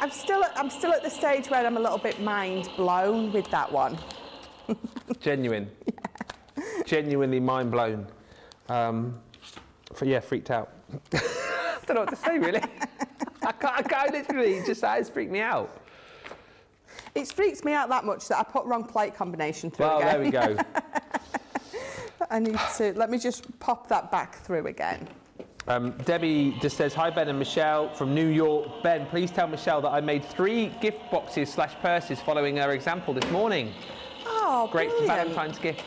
I'm still at, I'm still at the stage where I'm a little bit mind blown with that one. Genuine. Genuinely mind blown. Um, for, yeah, freaked out. I don't know what to say, really. I can't, I can't literally, just that has freaked me out. It freaks me out that much that I put wrong plate combination through Well, again. there we go. I need to, let me just pop that back through again. Um, Debbie just says, Hi Ben and Michelle from New York. Ben, please tell Michelle that I made three gift boxes slash purses following her example this morning. Oh, Great brilliant. Valentine's gifts.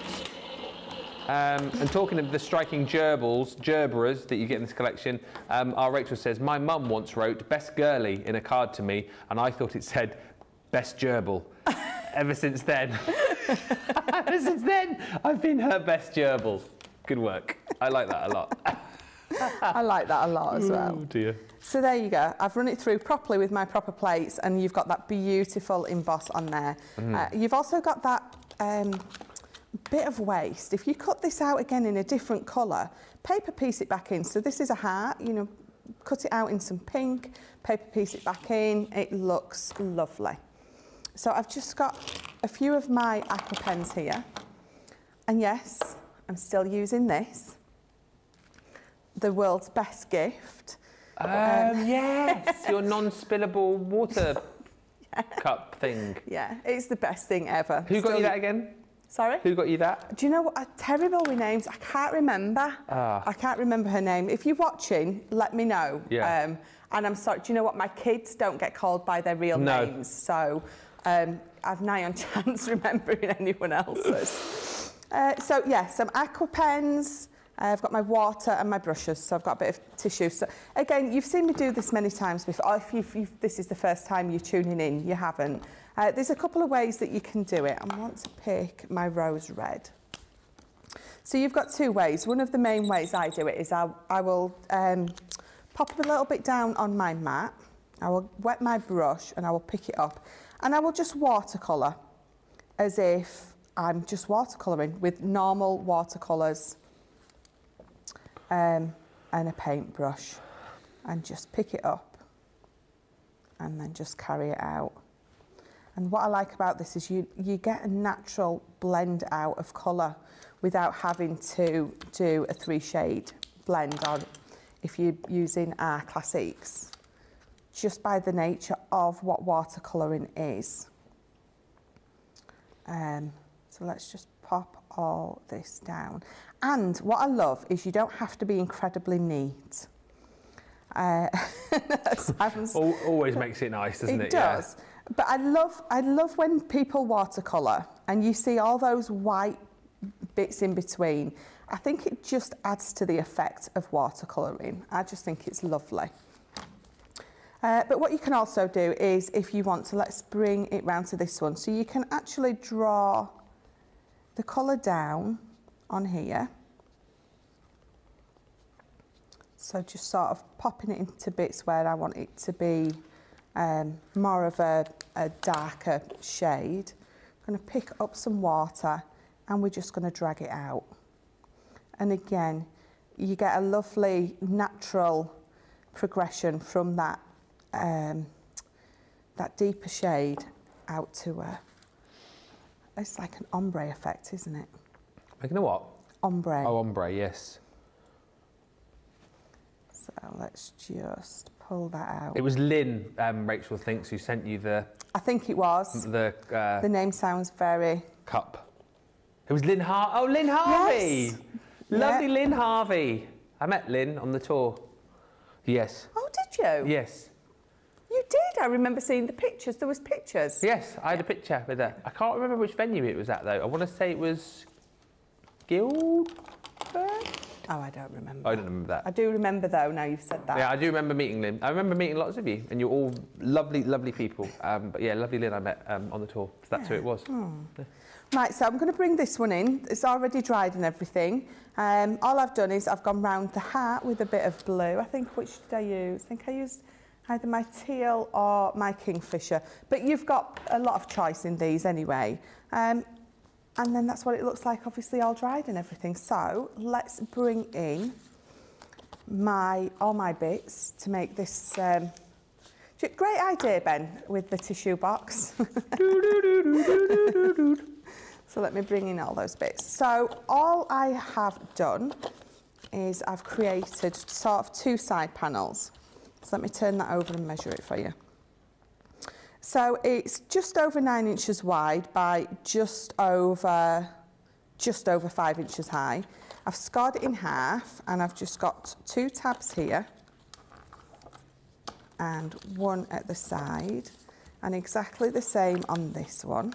Um, and talking of the striking gerbils, gerberas that you get in this collection, um, our Rachel says, My mum once wrote best girly in a card to me, and I thought it said best gerbil. Ever since then, ever since then, I've been her best gerbil. Good work. I like that a lot. I like that a lot as well. Oh dear. So there you go. I've run it through properly with my proper plates and you've got that beautiful emboss on there. Uh, you've also got that um, bit of waste. If you cut this out again in a different colour, paper piece it back in. So this is a heart, you know, cut it out in some pink, paper piece it back in. It looks lovely. So I've just got a few of my aqua pens here. And yes, I'm still using this. The world's best gift. Um, yes, your non-spillable water cup thing. Yeah, it's the best thing ever. Who got Still- you that again? Sorry? Who got you that? Do you know what? I'm terrible with names. I can't remember. Ah. I can't remember her name. If you're watching, let me know. Yeah. Um, and I'm sorry. Do you know what? My kids don't get called by their real No. names, so um, I've nigh on chance remembering anyone else's. uh, so yeah, some aqua pens. Uh, I've got my water and my brushes, so I've got a bit of tissue. So again, you've seen me do this many times before. Or if you've, you've, this is the first time you're tuning in, you haven't. Uh, there's a couple of ways that you can do it. I want to pick my rose red. So you've got two ways. One of the main ways I do it is I, I will um, pop a little bit down on my mat. I will wet my brush and I will pick it up. And I will just watercolour as if I'm just watercolouring with normal watercolours um, and a paintbrush. And just pick it up and then just carry it out. And what I like about this is you, you get a natural blend out of colour without having to do a three shade blend on if you're using our classics. Just by the nature of what watercolouring is. Um, so let's just pop all this down. And what I love is you don't have to be incredibly neat. Uh, sounds, Always makes it nice, doesn't it? it does. But I love, I love when people watercolour and you see all those white bits in between. I think it just adds to the effect of watercolouring. I just think it's lovely. Uh, but what you can also do is if you want to, let's bring it round to this one. So you can actually draw the colour down on here. So just sort of popping it into bits where I want it to be um, more of a, a darker shade. I'm going to pick up some water and we're just going to drag it out. And again, you get a lovely natural progression from that um, that deeper shade out to a, it's like an ombre effect, isn't it? Making a what? Ombre. Oh, ombre, yes. So let's just pull that out. It was Lynn, um, Rachel thinks, who sent you the I think it was. the uh, The name sounds very. cup. It was Lynn Har. Oh, Lynn Harvey. Yes. Lovely Yeah. Lynn Harvey. I met Lynn on the tour. Yes. Oh, did you? Yes. You did. I remember seeing the pictures. There was pictures. Yes, I had a picture with her. I can't remember which venue it was at though. I want to say it was Guildford. Oh, I don't remember. I don't remember that. I do remember though. Now you've said that. Yeah, I do remember meeting Lynn. I remember meeting lots of you, and you're all lovely, lovely people. Um, but yeah, lovely Lynn I met um, on the tour. So that's who it was. Right, so I'm going to bring this one in. It's already dried and everything. Um, all I've done is I've gone round the hat with a bit of blue. I think, which did I use? I think I used either my teal or my kingfisher. But you've got a lot of choice in these anyway. Um, and then that's what it looks like, obviously all dried and everything. So let's bring in my all my bits to make this... Um, Great idea, Ben, with the tissue box. So let me bring in all those bits. So all I have done is I've created sort of two side panels. So let me turn that over and measure it for you. So it's just over nine inches wide by just over, just over five inches high. I've scored it in half and I've just got two tabs here and one at the side and exactly the same on this one.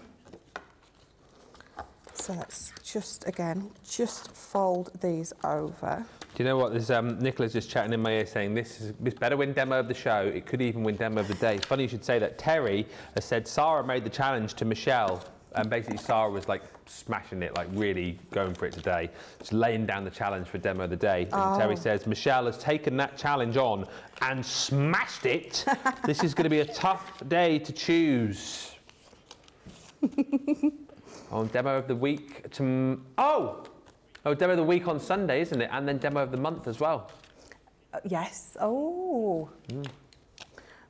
So let's just, again, just fold these over. Do you know what? There's um, Nicola's just chatting in my ear saying this is this better win demo of the show. It could even win demo of the day. Funny you should say that. Terry has said Sara made the challenge to Michelle. And basically, Sara was like smashing it, like really going for it today. Just laying down the challenge for demo of the day. And Terry says Michelle has taken that challenge on and smashed it. this is going to be a tough day to choose. on demo of the week to oh oh demo of the week on Sunday, isn't it? And then demo of the month as well. Uh, yes. Oh.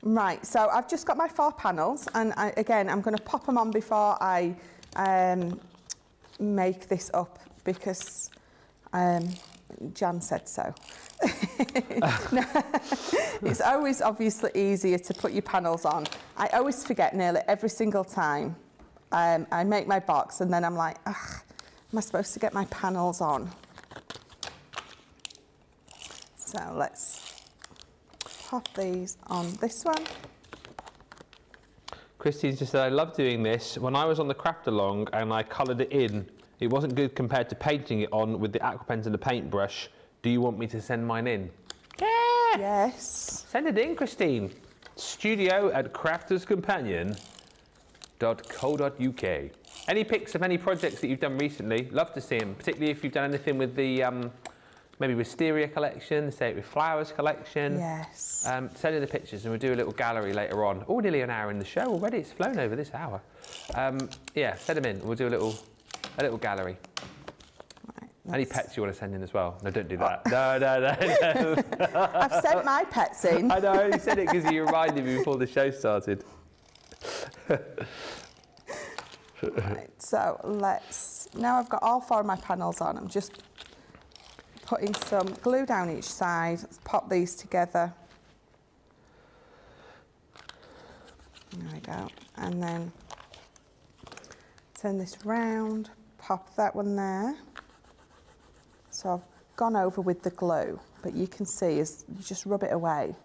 Right, so I've just got my four panels, and I, again, I'm going to pop them on before I um, make this up because um, Jan said so. It's always obviously easier to put your panels on. I always forget nearly every single time. Um, I make my box and then I'm like, ugh, am I supposed to get my panels on? So let's pop these on this one. Christine just said, I love doing this. When I was on the craft along and I coloured it in, it wasn't good compared to painting it on with the aqua pens and the paintbrush. Do you want me to send mine in? Yeah! Yes. Send it in, Christine. Studio at crafterscompanion.co.uk. Any pics of any projects that you've done recently? Love to see them, particularly if you've done anything with the um, maybe wisteria collection, say it with flowers collection. Yes. Um, send in the pictures and we'll do a little gallery later on. Oh, nearly an hour in the show already. It's flown over this hour. Um, yeah, send them in. We'll do a little, a little gallery. Right, Any pets you want to send in as well? No, don't do that. No, no, no, no. I've sent my pets in. I know, I only said it because you reminded me before the show started. Right, so let's, now I've got all four of my panels on, I'm just putting some glue down each side. Let's pop these together. There we go. And then turn this round, pop that one there. So I've gone over with the glue, but you can see as you just rub it away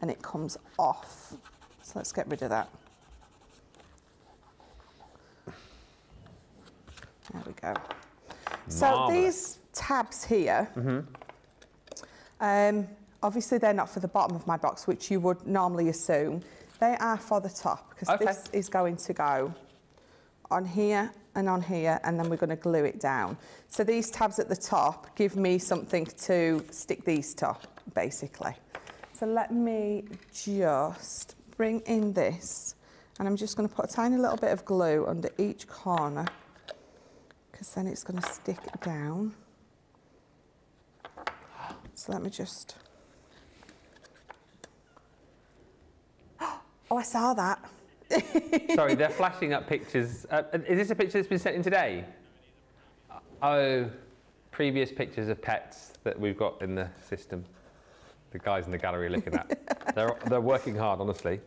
and it comes off. So let's get rid of that. There we go. So these tabs here, um, obviously they're not for the bottom of my box, which you would normally assume. They are for the top because Okay. this is going to go on here and on here and then we're going to glue it down. So these tabs at the top give me something to stick these to, basically. So let me just bring in this and I'm just going to put a tiny little bit of glue under each corner because then it's going to stick down. So let me just... Oh, I saw that. Sorry, they're flashing up pictures. Uh, is this a picture that's been sent in today? Oh, previous pictures of pets that we've got in the system. The guys in the gallery are looking at. they're, they're working hard, honestly.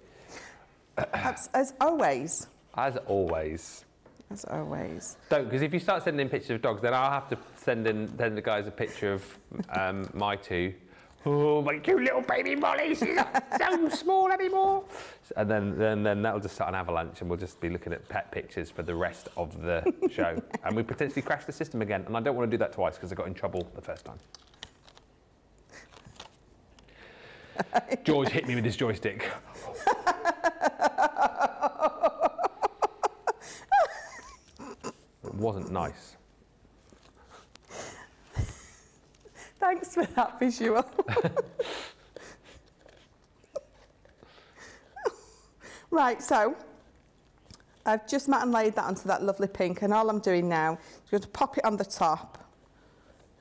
As, as always. As always. As always. Don't, because if you start sending in pictures of dogs, then I'll have to send in send the guys a picture of um, my two. Oh, my cute little baby Molly, she's not so small anymore. And then, then, then that'll just start an avalanche, and we'll just be looking at pet pictures for the rest of the show. And we potentially crash the system again. And I don't want to do that twice because I got in trouble the first time. George hit me with his joystick. Wasn't nice. Thanks for that visual. right, so I've just mat and laid that onto that lovely pink, and all I'm doing now is going to pop it on the top.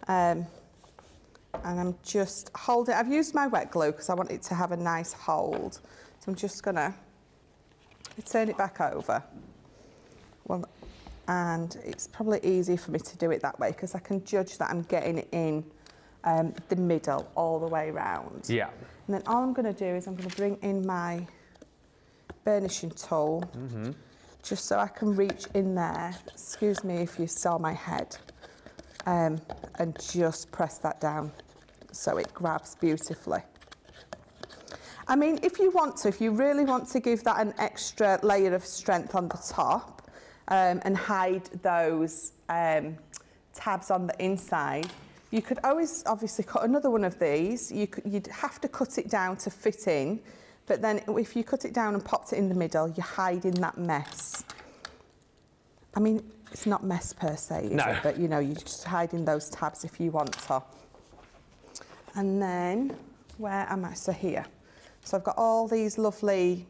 Um, and I'm just holding, I've used my wet glue because I want it to have a nice hold. So I'm just going to turn it back over. And it's probably easy for me to do it that way because I can judge that I'm getting it in um, the middle all the way round. Yeah. And then all I'm going to do is I'm going to bring in my burnishing tool just so I can reach in there. Excuse me if you saw my head. Um, and just press that down so it grabs beautifully. I mean, if you want to, if you really want to give that an extra layer of strength on the top um, and hide those um, tabs on the inside, you could always obviously cut another one of these. You could, you'd have to cut it down to fit in, but then if you cut it down and popped it in the middle, you're hiding that mess. I mean, it's not mess per se, is No. it? But you know, you're just hiding those tabs if you want to. And then, where am I? So here. So I've got all these lovely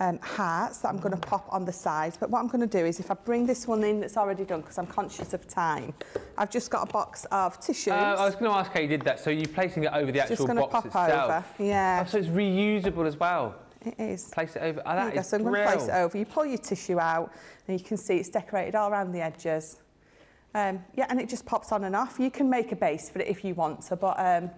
um, hearts that I'm going to pop on the sides. But what I'm going to do is if I bring this one in that's already done, because I'm conscious of time, I've just got a box of tissues. Uh, I was going to ask how you did that. So you're placing it over the actual box pop itself. over. Yeah, Oh, so it's reusable as well. it is. Place it over. Oh, that you So I'm going to place it over. You pull your tissue out and you can see it's decorated all around the edges. Um, yeah, and it just pops on and off. You can make a base for it if you want to, but um,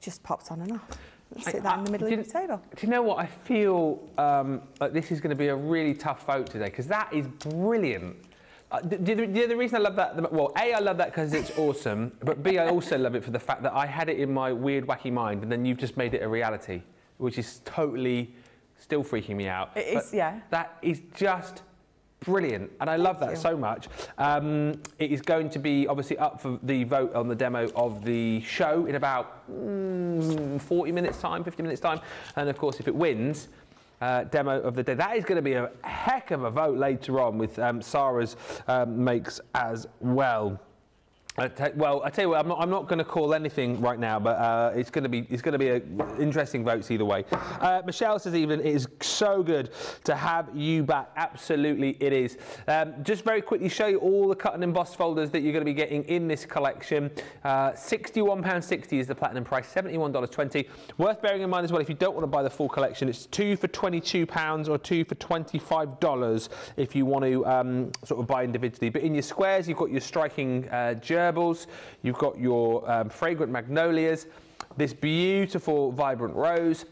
just pops on and off. Sit that in the middle of your didn't- table. Do you know what? I feel um, like this is going to be a really tough vote today because that is brilliant. Uh, the, the, the, the reason I love that, well, A, I love that because it's awesome, but B, I also love it for the fact that I had it in my weird, wacky mind and then you've just made it a reality, which is totally still freaking me out. It is, But yeah. That is just brilliant, and I love that you. so much. Um, it is going to be obviously up for the vote on the demo of the show in about mm, 40 minutes time, 50 minutes time, and of course, if it wins. Uh, demo of the day. That is going to be a heck of a vote later on with um, Sara's um, makes as well. I te- well, I tell you what, I'm not, I'm not going to call anything right now, but uh, it's going to be it's going to be a interesting votes either way. Uh, Michelle says, "Evelyn, it is so good to have you back. Absolutely, it is." Um, just very quickly, show you all the cut and embossed folders that you're going to be getting in this collection. Uh, Sixty-one pound sixty is the platinum price. Seventy-one dollars twenty. Worth bearing in mind as well, if you don't want to buy the full collection, it's two for twenty-two pounds or two for twenty-five dollars if you want to um, sort of buy individually. But in your squares, you've got your striking uh, gerbils, you've got your um, fragrant magnolias, this beautiful vibrant rose.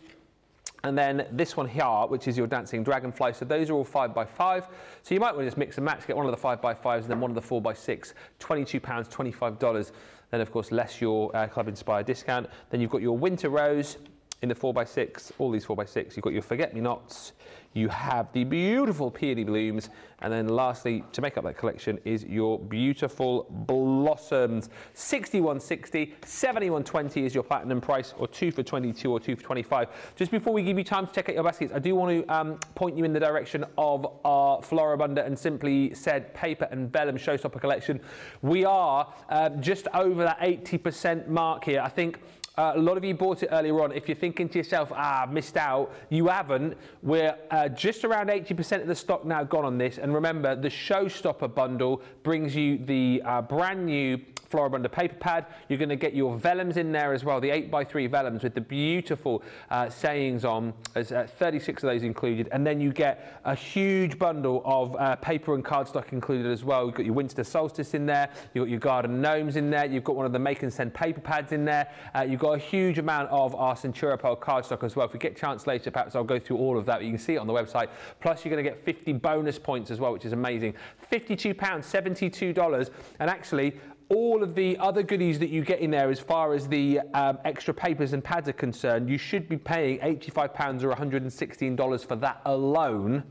And then this one here, which is your dancing dragonfly. So those are all five by five. So you might want to just mix and match, get one of the five by fives and then one of the four by six. £22, $25. Then of course less your uh, Club inspired discount. Then you've got your winter rose in the four by six, all these four by six. You've got your forget me nots, you have the beautiful peony blooms, and then lastly, to make up that collection, is your beautiful blossoms. 6160, 7120 is your platinum price, or two for 22 or two for 25. Just before we give you time to check out your baskets, I do want to um, point you in the direction of our Floribunda and Simply Said Paper and Vellum Showstopper collection. We are uh, just over that 80% mark here. I think uh, a lot of you bought it earlier on. If you're thinking to yourself, ah, missed out, you haven't. We're uh, just around 80% of the stock now gone on this. And remember, the Showstopper bundle brings you the uh, brand new Floribunda paper pad. You're going to get your vellums in there as well, the 8x3 vellums with the beautiful uh, sayings on, There's uh, 36 of those included. And then you get a huge bundle of uh, paper and cardstock included as well. You've got your winter solstice in there, you've got your garden gnomes in there, you've got one of the make and send paper pads in there, uh, you've got a huge amount of our Centura Pearl cardstock as well. If we get chance later, perhaps I'll go through all of that. You can see it on the website. Plus, you're going to get 50 bonus points as well, which is amazing. £52, $72. And actually, all of the other goodies that you get in there as far as the um, extra papers and pads are concerned, you should be paying £85 or $116 for that alone,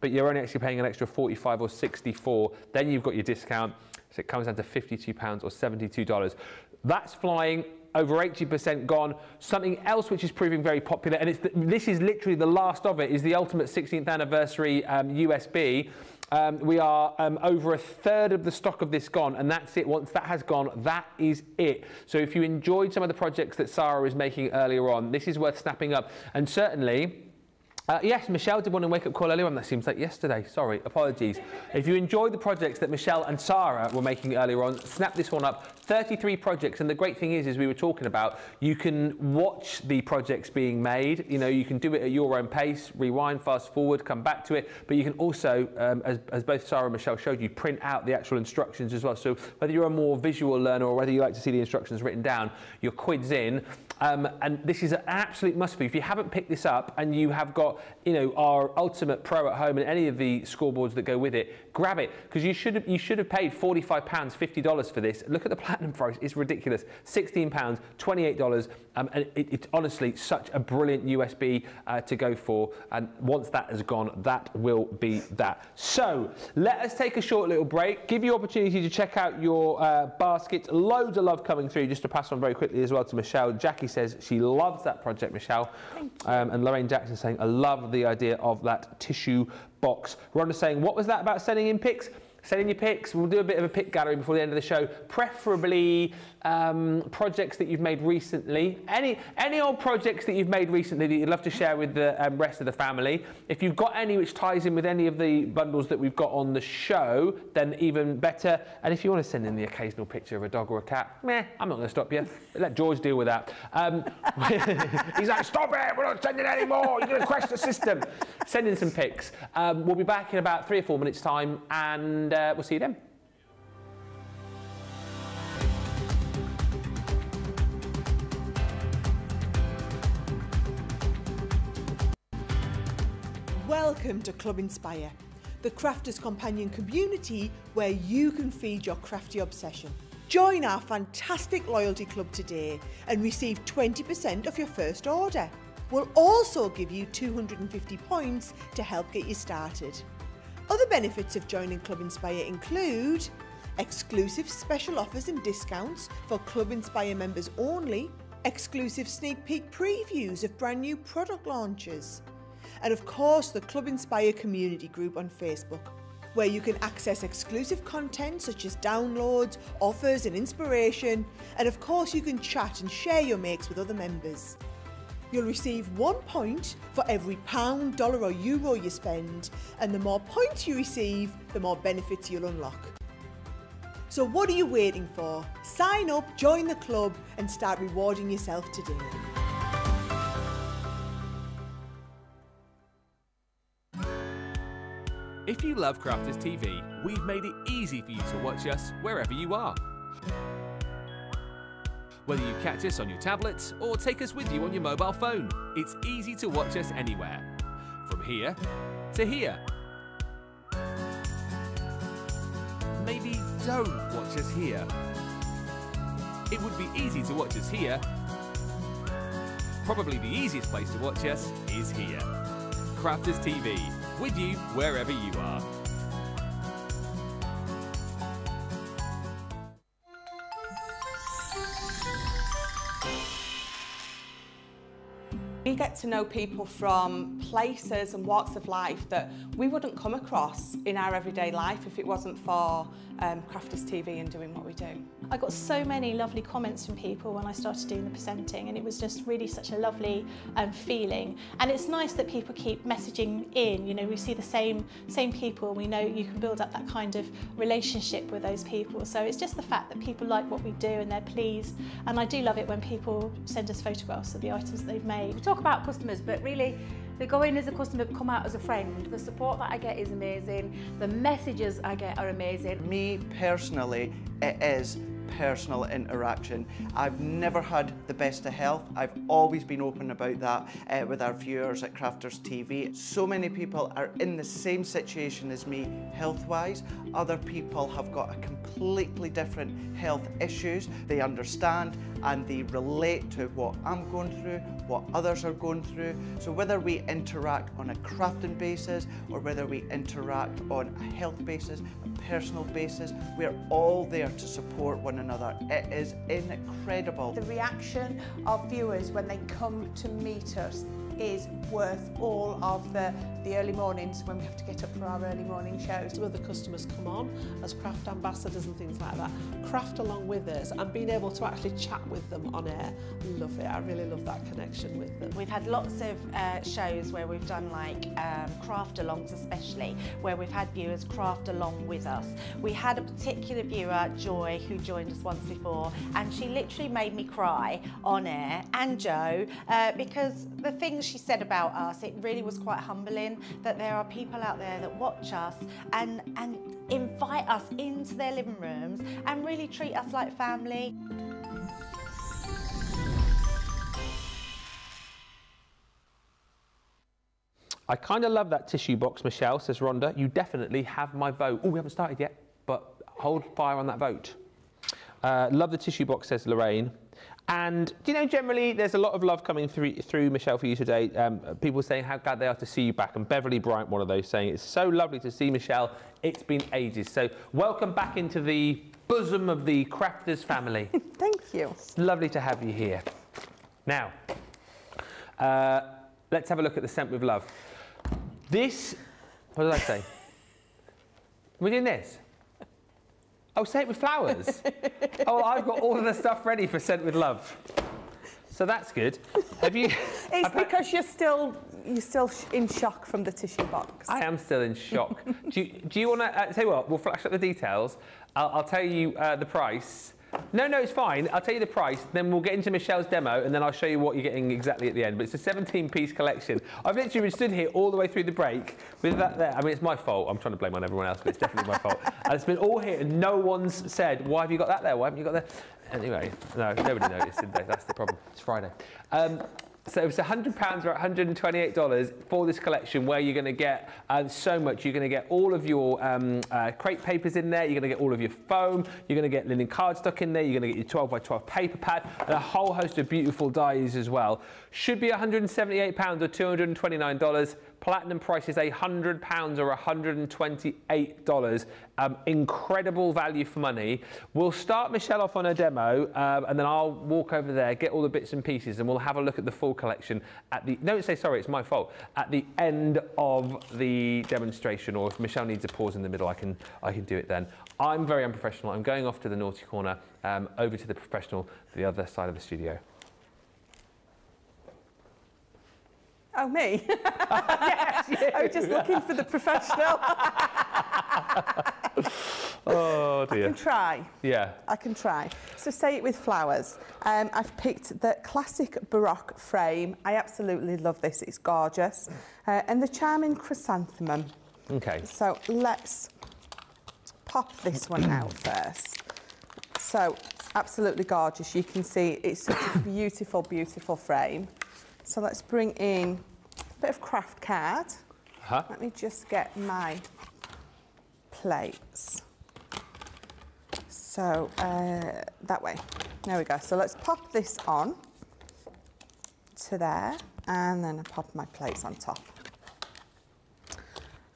but you're only actually paying an extra 45 or 64 Then you've got your discount, so it comes down to £52 or $72. That's flying over 80% gone. Something else which is proving very popular, and the, this is literally the last of it, is the Ultimate 16th Anniversary um, USB. Um, we are um, over a third of the stock of this gone, and that's it. Once that has gone, that is it. So if you enjoyed some of the projects that Sara was making earlier on, this is worth snapping up. And certainly, uh, yes, Michelle did one in Wake Up Call earlier on. That seems like yesterday. Sorry, apologies. If you enjoyed the projects that Michelle and Sara were making earlier on, snap this one up. 33 projects, and the great thing is, as we were talking about, you can watch the projects being made. You know, you can do it at your own pace, rewind, fast forward, come back to it. But you can also, um, as, as both Sara and Michelle showed you, print out the actual instructions as well. So whether you're a more visual learner or whether you like to see the instructions written down, your quid's in. Um, and this is an absolute must you. If you haven't picked this up and you have got, you know, our Ultimate Pro at home and any of the scoreboards that go with it, grab it because you should have, you should have paid £45, $50 for this. Look at the platinum price; it's ridiculous. £16, $28, um, and it, it's honestly such a brilliant USB uh, to go for. And once that has gone, that will be that. So let us take a short little break. Give you opportunity to check out your uh, baskets. Loads of love coming through. Just to pass on very quickly as well to Michelle. Jackie says she loves that project, Michelle. Um, and Lorraine Jackson saying, I love the idea of that tissue box. Rhonda saying, what was that about sending in pics? Send in your picks. We'll do a bit of a pick gallery before the end of the show. Preferably um, projects that you've made recently. Any any old projects that you've made recently that you'd love to share with the um, rest of the family. If you've got any which ties in with any of the bundles that we've got on the show, then even better. And if you want to send in the occasional picture of a dog or a cat, meh, I'm not going to stop you. Let George deal with that. Um, he's like, stop it, we're not sending any more. You're going to crash the system. Send in some pics. Um, we'll be back in about three or four minutes' time, and uh, we'll see you then. Welcome to Club Inspire, the crafters companion community where you can feed your crafty obsession. Join our fantastic loyalty club today and receive 20% of your first order. We'll also give you 250 points to help get you started. Other benefits of joining Club Inspire include exclusive special offers and discounts for Club Inspire members only, exclusive sneak peek previews of brand new product launches, and of course the Club Inspire community group on Facebook, where you can access exclusive content such as downloads, offers, and inspiration, and of course you can chat and share your makes with other members. You'll receive one point for every pound, dollar, or euro you spend, and the more points you receive, the more benefits you'll unlock. So, what are you waiting for? Sign up, join the club, and start rewarding yourself today. If you love Crafters TV, we've made it easy for you to watch us wherever you are. Whether you catch us on your tablets or take us with you on your mobile phone, it's easy to watch us anywhere. From here to here. Maybe don't watch us here. It would be easy to watch us here. Probably the easiest place to watch us is here. Crafters TV, with you wherever you are. We get to know people from places and walks of life that we wouldn't come across in our everyday life if it wasn't for um, Crafters TV and doing what we do. I got so many lovely comments from people when I started doing the presenting and it was just really such a lovely um, feeling and it's nice that people keep messaging in you know we see the same same people we know you can build up that kind of relationship with those people so it's just the fact that people like what we do and they're pleased and I do love it when people send us photographs of the items they've made. We talk about customers but really they go in as a customer, come out as a friend. The support that I get is amazing. The messages I get are amazing. Me personally, it is personal interaction. I've never had the best of health. I've always been open about that uh, with our viewers at Crafters TV. So many people are in the same situation as me health-wise. Other people have got a completely different health issues. They understand and they relate to what I'm going through, what others are going through. So whether we interact on a crafting basis or whether we interact on a health basis, a personal basis, we're all there to support one another. It is incredible. The reaction of viewers when they come to meet us is worth all of the, the early mornings when we have to get up for our early morning shows. Some of the customers come on as craft ambassadors and things like that, craft along with us and being able to actually chat with them on air. Love it. I really love that connection with them. We've had lots of uh, shows where we've done like um, craft alongs especially, where we've had viewers craft along with us. We had a particular viewer, Joy, who joined us once before, and she literally made me cry on air, and Joe, uh, because the things she said about us, it really was quite humbling that there are people out there that watch us and, and invite us into their living rooms and really treat us like family. I kind of love that tissue box, Michelle, says Rhonda. You definitely have my vote. Oh, we haven't started yet, but hold fire on that vote. Uh, love the tissue box, says Lorraine. And do you know, generally, there's a lot of love coming through, through Michelle for you today. Um, people saying how glad they are to see you back, and Beverly Bryant, one of those, saying it's so lovely to see Michelle. It's been ages. So welcome back into the bosom of the Crafters family. Thank you. It's lovely to have you here. Now, uh, let's have a look at the scent with love. This, what did I say? We're doing this. Oh, say it with flowers. oh, I've got all of the stuff ready for scent with love. So that's good. Have you? It's I've had- because you're still you're still sh- in shock from the tissue box. I am still in shock. do you, do you want to uh, tell you what? We'll flash up the details. I'll, I'll tell you uh, the price. No, no, it's fine. I'll tell you the price. Then we'll get into Michelle's demo, and then I'll show you what you're getting exactly at the end. But it's a 17-piece collection. I've literally been stood here all the way through the break with that there. I mean, it's my fault. I'm trying to blame on everyone else, but it's definitely my fault. And it's been all here, and no one's said, "Why have you got that there? Why haven't you got that?" Anyway, no, nobody noticed. Did they? That's the problem. It's Friday. Um, so it's £100 or $128 for this collection where you're going to get um, so much. You're going to get all of your um, uh, crepe papers in there. You're going to get all of your foam. You're going to get linen cardstock in there. You're going to get your 12 by 12 paper pad and a whole host of beautiful dies as well. Should be £178 or $229. Platinum price is £100 or $128. Um, incredible value for money. We'll start Michelle off on a demo um, and then I'll walk over there, get all the bits and pieces and we'll have a look at the full collection at the, don't say sorry, it's my fault, at the end of the demonstration or if Michelle needs a pause in the middle, I can, I can do it then. I'm very unprofessional. I'm going off to the naughty corner, um, over to the professional, the other side of the studio. Oh, me? I was just looking for the professional. Oh dear. I can try. Yeah. I can try. So say it with flowers. Um, I've picked the classic Baroque frame. I absolutely love this. It's gorgeous. Uh, and the charming chrysanthemum. Okay. So let's pop this one out first. So absolutely gorgeous. You can see it's such a beautiful, beautiful frame. So let's bring in a bit of craft card. Huh? Let me just get my plates. So uh, that way. There we go. So let's pop this on to there and then I pop my plates on top.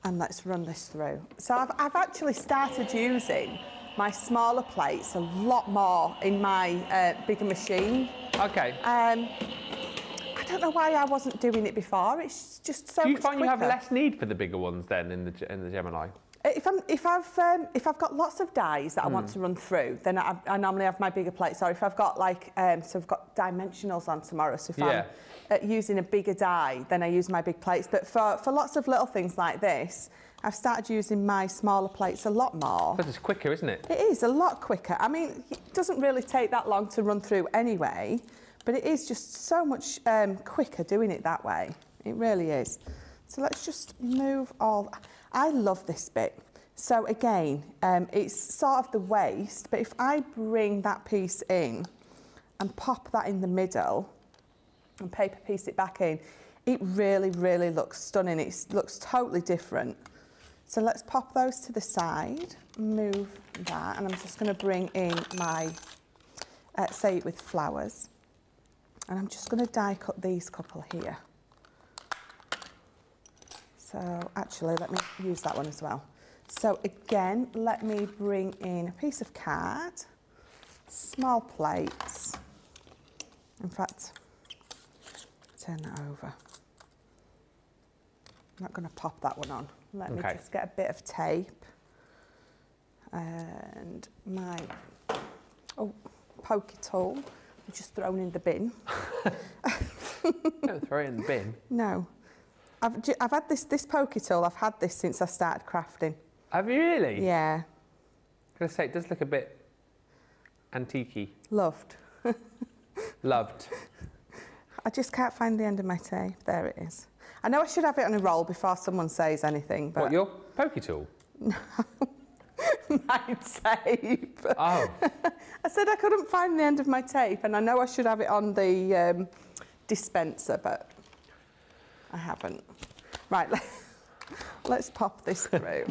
And let's run this through. So I've, I've actually started using my smaller plates a lot more in my uh, bigger machine. Okay. Um, don't know why I wasn't doing it before. It's just so Do you much find you have less need for the bigger ones then in the in the Gemini? If, I'm, if, I've, um, if I've got lots of dies that I Hmm. want to run through, then I, I normally have my bigger plates. Or if I've got like, um, so I've got dimensionals on tomorrow, so if Yeah. I'm uh, using a bigger die, then I use my big plates. But for, for lots of little things like this, I've started using my smaller plates a lot more. Because it's quicker, isn't it? It is a lot quicker. I mean, it doesn't really take that long to run through anyway, but it is just so much um, quicker doing it that way. It really is. So let's just move all. I love this bit. So again, um, it's sort of the waist, but if I bring that piece in and pop that in the middle and paper piece it back in, it really, really looks stunning. It looks totally different. So let's pop those to the side, move that, and I'm just to bring in my, uh, say it with flowers. And I'm just going to die cut these couple here. So actually, let me use that one as well. So again, let me bring in a piece of card, small plates. In fact, turn that over. I'm not going to pop that one on. Let me just get a bit of tape. And my, oh, pokey tool, just thrown in the bin. Don't throw it in the bin. No. I've, I've had this, this pokey tool, I've had this since I started crafting. Have you really? Yeah, I'm gonna say it does look a bit antique loved. Loved. I just can't find the end of my tape. There it is. I know I should have it on a roll before someone says anything, but What, your pokey tool? my tape. Oh, I said I couldn't find the end of my tape, and I know I should have it on the um, dispenser, but I haven't. Right, let's pop this through.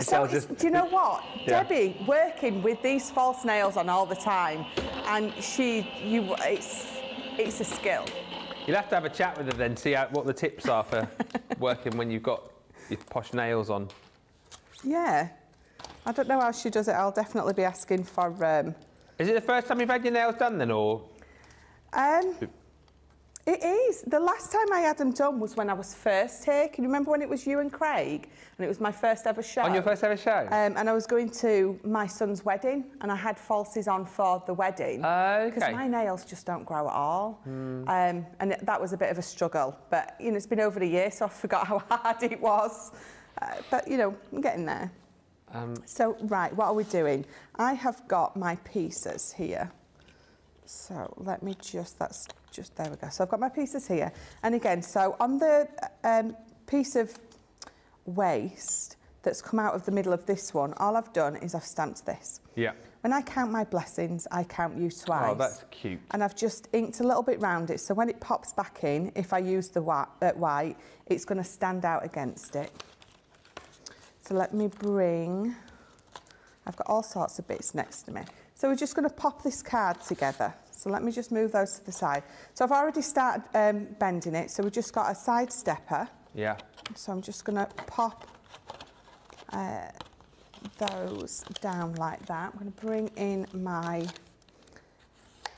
So just- do you know what? Yeah. Debbie, working with these false nails on all the time, and she, you, it's, it's a skill. you'll have to have a chat with her then, see how, what the tips are for working when you've got your posh nails on. Yeah. I don't know how she does it. I'll definitely be asking for. Um, Is it the first time you've had your nails done then, or um, it is. The last time I had them done was when I was first here. Can you remember when it was you and Craig? And it was my first ever show. on your first ever show? Um, and I was going to my son's wedding, and I had falsies on for the wedding. Okay. Because my nails just don't grow at all. Um, and it, that was a bit of a struggle. But, you know, it's been over a year, so I forgot how hard it was. Uh, but, you know, I'm getting there. Um, So, right, what are we doing? I have got my pieces here. So let me just, that's just, there we go. So I've got my pieces here. And again, so on the um, piece of waste that's come out of the middle of this one, all I've done is I've stamped this. yeah. When I count my blessings, I count you twice. Oh, that's cute. And I've just inked a little bit round it, so when it pops back in, if I use the white, uh, white it's going to stand out against it. So let me bring, I've got all sorts of bits next to me. So we're just going to pop this card together. So let me just move those to the side. So I've already started um, bending it, so we've just got a side stepper. Yeah. So I'm just going to pop uh, those down like that. I'm going to bring in my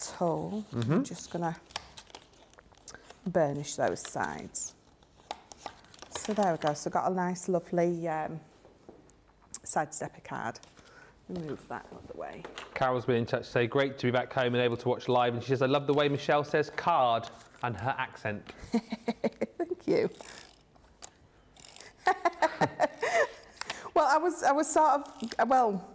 tool. I'm just going to burnish those sides. So there we go. So I've got a nice, lovely um, side stepper card. Move that out of the way. Carol's been in touch to say, great to be back home and able to watch live. And she says, I love the way Michelle says card and her accent. Thank you. well, I was, I was sort of, well,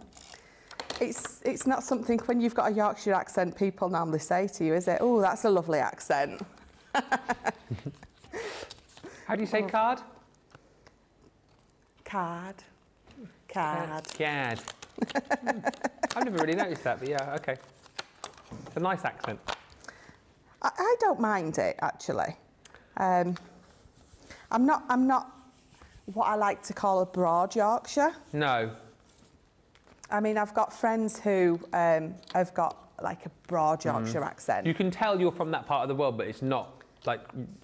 it's, it's not something when you've got a Yorkshire accent people normally say to you, is it? Oh, that's a lovely accent. How do you say oh. card? Card. Card. Card. I've never really noticed that, but yeah, okay. It's a nice accent. I, I don't mind it actually. Um, I'm not. I'm not what I like to call a broad Yorkshire. No. I mean, I've got friends who um, have got like a broad Yorkshire accent. You can tell you're from that part of the world, but it's not like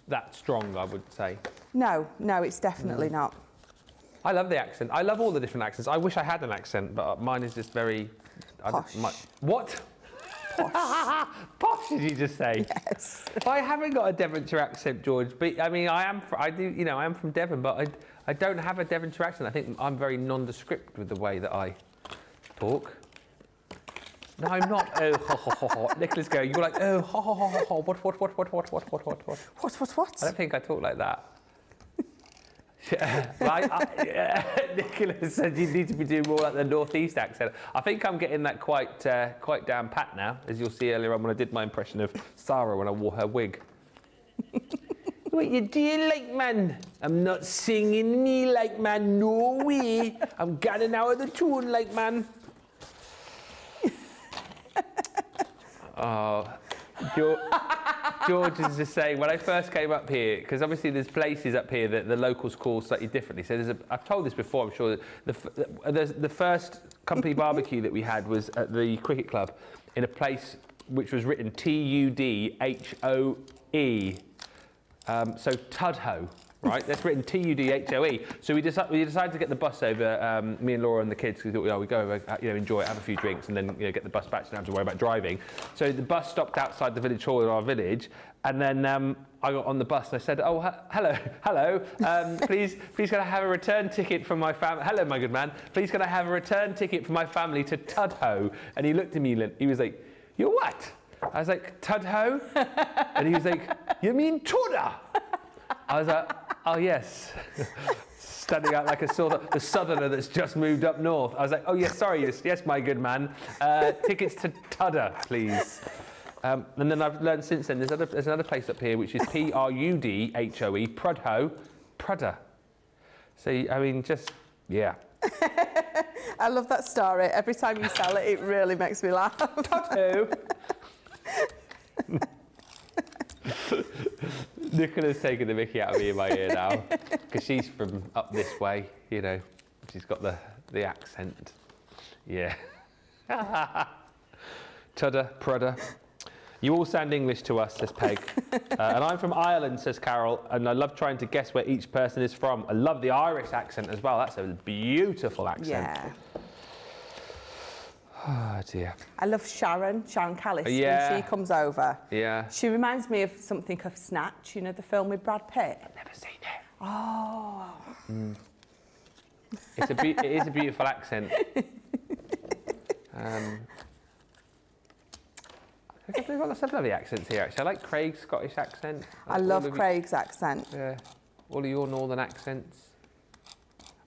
that strong, I would say. No, no, it's definitely not. I love the accent. I love all the different accents. I wish I had an accent, but mine is just very. Posh. my- what? Posh. Posh, did you just say? Yes. I haven't got a Devonshire accent, George. But I mean, I am. I do. You know, I am from Devon, but I, I don't have a Devonshire accent. I think I'm very nondescript with the way that I talk. No, I'm not. Oh, ho, ho, ho, ho. Nicholas, go. You're like, oh, ho, ho, ho, ho, ho. What, what, what, what, what, what, what, what, what? What? What? What? I don't think I talk like that. Yeah, I, yeah, Nicholas said you need to be doing more like the northeast accent. I think I'm getting that quite uh, quite down pat now, as you'll see earlier on when I did my impression of Sara when I wore her wig. what you doing like man? I'm not singing me like man, no way. I'm getting out of the tune like man. oh, George, George is just saying, when I first came up here, because obviously there's places up here that the locals call slightly differently. So there's a, I've told this before, I'm sure. The, the, the first company barbecue that we had was at the cricket club in a place which was written T-U-D-H-O-E. Um, so Tudhoe, right? That's written T-U-D-H-O-E. So we, deci- we decided to get the bus over, um, me and Laura and the kids, we thought, oh, we go over, uh, you know, enjoy it, have a few drinks, and then you know, get the bus back so don't have to worry about driving. So the bus stopped outside the village hall in our village, and then um, I got on the bus and I said, oh, hello, hello, um, please, please can I have a return ticket for my family? Hello, my good man. Please can I have a return ticket for my family to Tudhoe? And he looked at me, and he was like, you're what? I was like, Tudhoe? and he was like, you mean Tudor? I was like, oh yes. Standing out like a sort of the southerner that's just moved up north. I was like, oh yes, sorry, yes, yes, my good man. Uh, tickets to Tudor, please. Um, and then I've learned since then, there's, other, there's another place up here which is P-R-U-D-H-O-E, Prudhoe, Prudder. So, I mean, just, yeah. I love that story. Every time you tell it, it really makes me laugh. Nicola's taking the mickey out of me in my ear now because she's from up this way, you know. She's got the, the accent. Yeah. Tudder, Prudder. You all sound English to us, says Peg. Uh, and I'm from Ireland, says Carol, and I love trying to guess where each person is from. I love the Irish accent as well. That's a beautiful accent. yeah. Oh, dear. I love Sharon, Sharon Callis, Yeah. when she comes over. Yeah. She reminds me of something of Snatch, you know, the film with Brad Pitt. I've never seen it. Oh. It's a be- it is a beautiful accent. Um, I we've got lots of lovely accents here, actually. I like Craig's Scottish accent. I all love of you- Craig's accent. Yeah, all of your northern accents.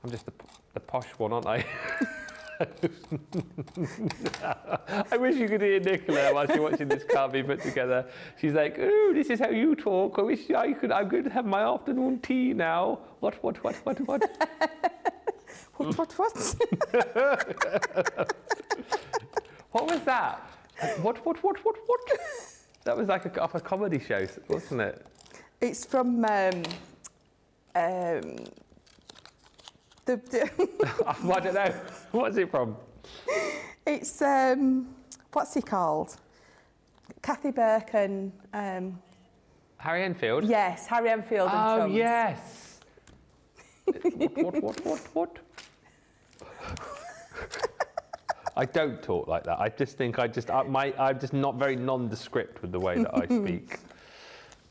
I'm just the, p- the posh one, aren't I? I wish you could hear Nicola while she's watching this car be put together. She's like, "Oh, this is how you talk. I wish I could. I'm going to have my afternoon tea now. What? What? What? What? What?" What, what, what? What was that? What, what, what, what, what? That was like a, off a comedy show, wasn't it? it's from um, um, the, the I don't know. What's it from? it's um, what's he called? Kathy Burke and um, Harry Enfield? yes, Harry Enfield and Oh, Chums. yes. what, what, what, what, what? I don't talk like that. I just think I just, I, my, I'm just not very nondescript with the way that I speak.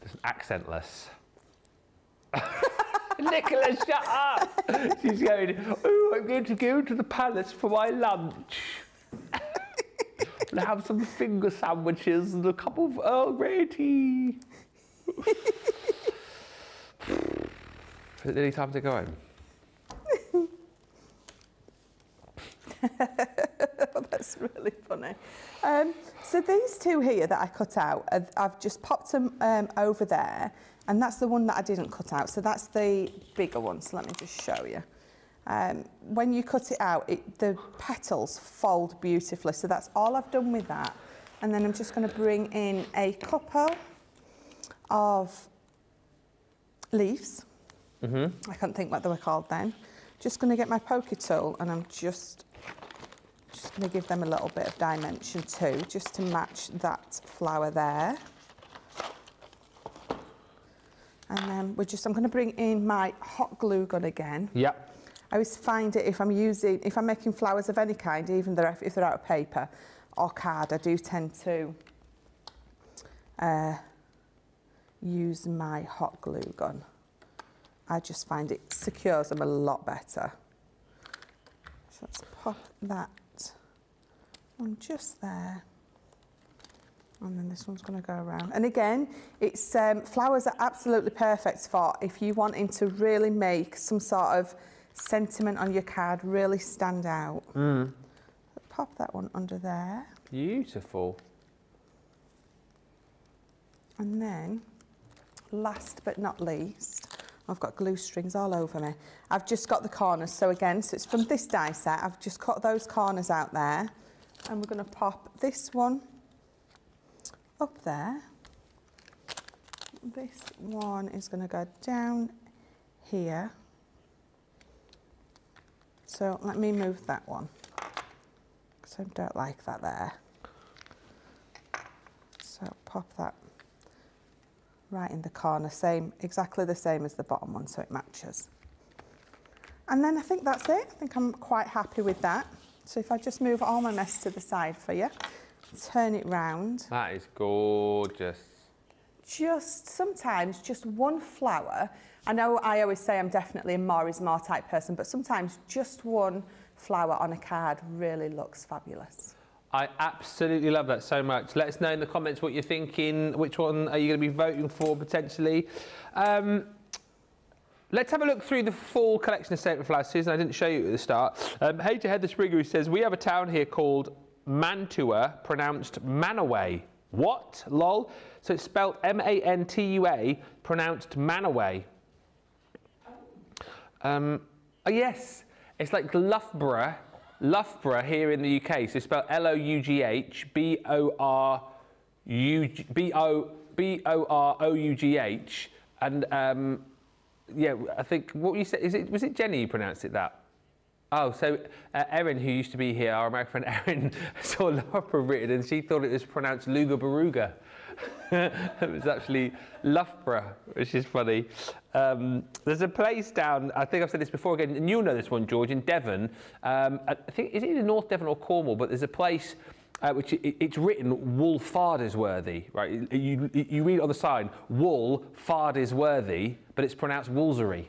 Just accentless. Nicola, shut up! She's going, oh, I'm going to go to the palace for my lunch. and have some finger sandwiches and a cup of Earl Grey tea. Is it nearly time to go home? That's really funny. Um, so these two here that I cut out, I've- I've just popped them um, over there, and that's the one that I didn't cut out. So that's the bigger one. So let me just show you. Um, when you cut it out, it, the petals fold beautifully. So that's all I've done with that. And then I'm just going to bring in a couple of leaves. Mm-hmm. I can't think what they were called then. Just going to get my poker tool and I'm just just going to give them a little bit of dimension too, just to match that flower there. And then we're just, I'm going to bring in my hot glue gun again. Yep. I always find it if I'm using, if I'm making flowers of any kind, even they're, if they're out of paper or card, I do tend to uh, use my hot glue gun. I just find it secures them a lot better. So let's pop that one just there. And then this one's going to go around. And again, it's um, flowers are absolutely perfect for if you wanting to really make some sort of sentiment on your card really stand out. Mm. Pop that one under there. Beautiful. And then, last but not least, I've got glue strings all over me. I've just got the corners. So again, so it's from this die set. I've just cut those corners out there. And we're going to pop this one up there. This one is going to go down here. So let me move that one. Because I don't like that there. So pop that right in the corner, same, exactly the same as the bottom one, so it matches. And then I think that's it. I think I'm quite happy with that. So if I just move all my mess to the side for you, turn it round. That is gorgeous. Just sometimes just one flower. I know I always say I'm definitely a more is more type person, but sometimes just one flower on a card really looks fabulous. I absolutely love that so much. Let us know in the comments what you're thinking. Which one are you going to be voting for potentially? Um, Let's have a look through the full collection of statement flowers, Susan. I didn't show you at the start. Um, Hater Heather Springer who says, We have a town here called Mantua, pronounced Manaway. What? Lol. So it's spelled M A N T U A, pronounced Manaway. Um, oh, yes. It's like Loughborough, Loughborough here in the UK. So it's spelled L O U G H B O R U B O B O R O U G H. And um, yeah, I think what you said is it was it Jenny who pronounced it that? Oh, so uh, Erin, who used to be here, our American friend Erin, saw Loughborough written and she thought it was pronounced Luga Baruga. it was actually Loughborough, which is funny. Um, there's a place down, I think I've said this before again, and you'll know this one, George, in Devon. Um, I think, is it either North Devon or Cornwall, but there's a place uh, which it, it's written Woolfardisworthy, right? You, you, read on the sign, Wool Fardisworthy, but it's pronounced Woolsery.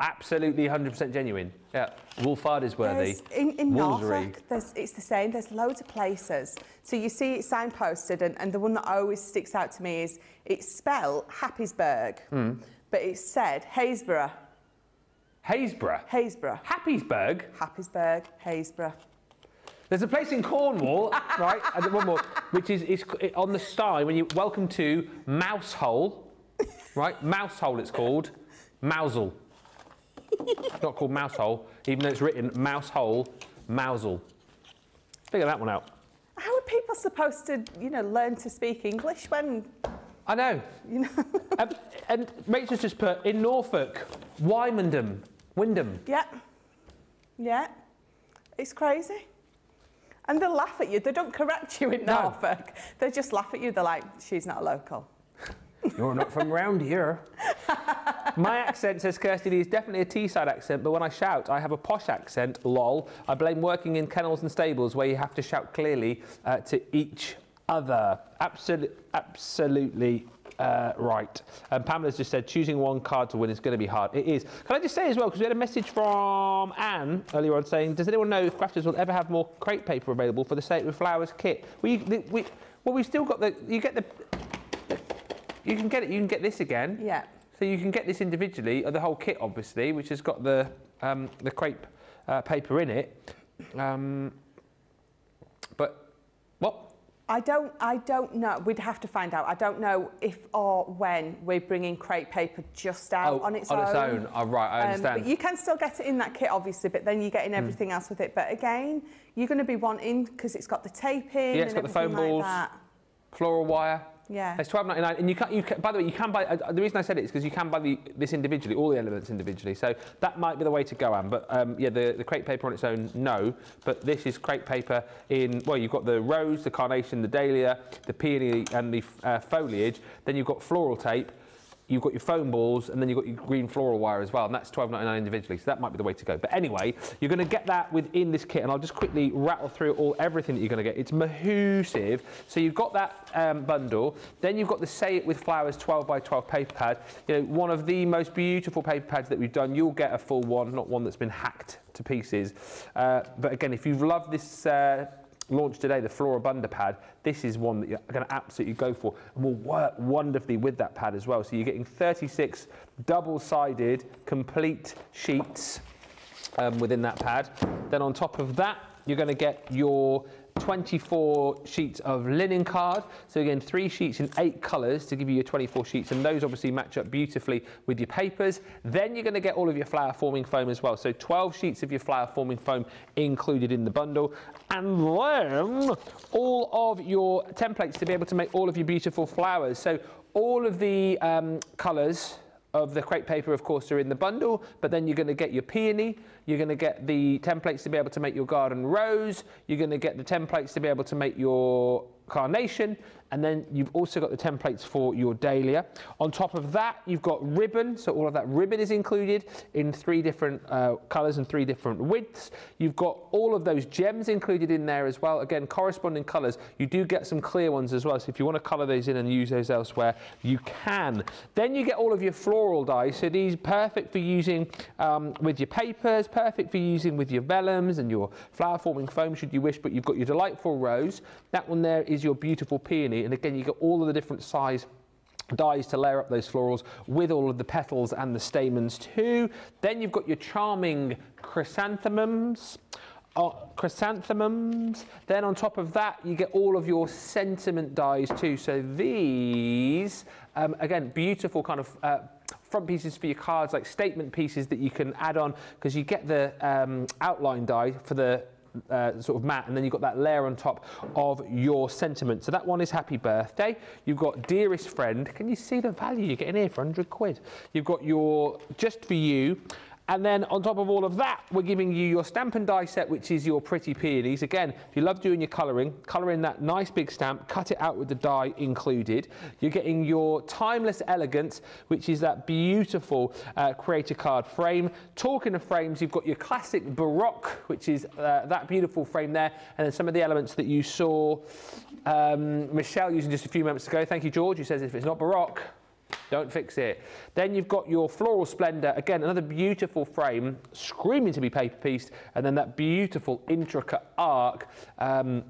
Absolutely 100% genuine. Yeah, Woolfardisworthy. There's, in, in Norfolk, there's, it's the same. There's loads of places. So you see it signposted, and, and the one that always sticks out to me is it's spelled Happisburgh, hmm. but it's said Haysborough. Haysborough. Haysborough. Happisburgh. Happisburgh, Haysborough. There's a place in Cornwall, right? And one more, which is, is on the sign when you welcome to Mousehole, right? Mousehole, it's called. Mousel. It's not called Mousehole, even though it's written Mousehole, Mousel. Figure that one out. How are people supposed to, you know, learn to speak English when, I know. you know? Um, and Rachel's just put in Norfolk, Wymondham, Wyndham. yeah. Yeah. It's crazy. And they'll laugh at you. They don't correct you in No. Norfolk. They just laugh at you. They're like, she's not a local. You're not from round here. My accent, says Kirsty Lee, is definitely a Teesside accent, but when I shout, I have a posh accent, lol. I blame working in kennels and stables where you have to shout clearly uh, to each other. Absolutely, absolutely uh, right. And Pamela's just said choosing one card to win is going to be hard. It is. Can I just say as well, because we had a message from Anne earlier on saying, does anyone know if crafters will ever have more crepe paper available for the Say It with Flowers kit? We, we, well, we've still got the, you get the, you can get it, you can get this again. Yeah. So you can get this individually, or the whole kit, obviously, which has got the um, the crepe uh, paper in it. Um, but what? I don't, I don't know. We'd have to find out. I don't know if or when we're bringing crepe paper just out Oh, on its on own. On its own. Oh, right, I Um, understand. but you can still get it in that kit, obviously, but then you're getting Hmm. everything else with it. But again, you're going to be wanting because it's got the tape in Yeah, it's and got the foam balls. that. Floral wire. Yeah. It's twelve ninety nine, and you can, you can. By the way, you can buy. Uh, the reason I said it is because you can buy the, this individually, all the elements individually. So that might be the way to go, Anne. But um, yeah, the, the crepe paper on its own, no. But this is crepe paper in. Well, you've got the rose, the carnation, the dahlia, the peony, and the uh, foliage. Then you've got floral tape. You've got your foam balls, and then you've got your green floral wire as well, and that's twelve ninety nine individually. So that might be the way to go. But anyway, you're going to get that within this kit, and I'll just quickly rattle through all everything that you're going to get. It's mahoosive. So you've got that um, bundle, then you've got the Say It with Flowers 12 by 12 paper pad. You know, one of the most beautiful paper pads that we've done. You'll get a full one, not one that's been hacked to pieces. Uh, but again, if you've loved this. Uh, launched today, the Floribunda pad. This is one that you're going to absolutely go for and will work wonderfully with that pad as well. So you're getting 36 double-sided complete sheets um, within that pad. Then on top of that, you're going to get your 24 sheets of linen card. So again, three sheets in eight colours to give you your 24 sheets, and those obviously match up beautifully with your papers. Then you're going to get all of your flower forming foam as well. So 12 sheets of your flower forming foam included in the bundle, and then all of your templates to be able to make all of your beautiful flowers. So all of the um, colours of the crepe paper, of course, are in the bundle, but then you're going to get your peony, you're going to get the templates to be able to make your garden rose, you're going to get the templates to be able to make your carnation, and then you've also got the templates for your dahlia. On top of that, you've got ribbon, so all of that ribbon is included in three different uh, colours and three different widths. You've got all of those gems included in there as well. Again, corresponding colours. You do get some clear ones as well, so if you want to colour those in and use those elsewhere, you can. Then you get all of your floral dies, so these perfect for using um, with your papers, perfect for using with your vellums and your flower forming foam should you wish, but you've got your delightful rose. That one there is your beautiful peony, and again, you get all of the different size dies to layer up those florals with all of the petals and the stamens too. Then you've got your charming chrysanthemums. Uh, chrysanthemums. Then on top of that, you get all of your sentiment dies too. So these, um, again, beautiful kind of uh, front pieces for your cards, like statement pieces that you can add on because you get the um, outline die for the uh, sort of matte, and then you've got that layer on top of your sentiment. So that one is happy birthday. You've got dearest friend. Can you see the value you're getting here for 100 quid? You've got your just for you. And then on top of all of that, we're giving you your stamp and die set, which is your pretty peonies. Again, if you love doing your colouring, colour in that nice big stamp, cut it out with the die included. You're getting your timeless elegance, which is that beautiful uh, creator card frame. Talking of frames, you've got your classic Baroque, which is uh, that beautiful frame there, and then some of the elements that you saw um, Michelle using just a few moments ago. Thank you, George, who says if it's not Baroque, don't fix it. Then you've got your floral splendor. Again, another beautiful frame, screaming to be paper pieced. And then that beautiful intricate arc. Um,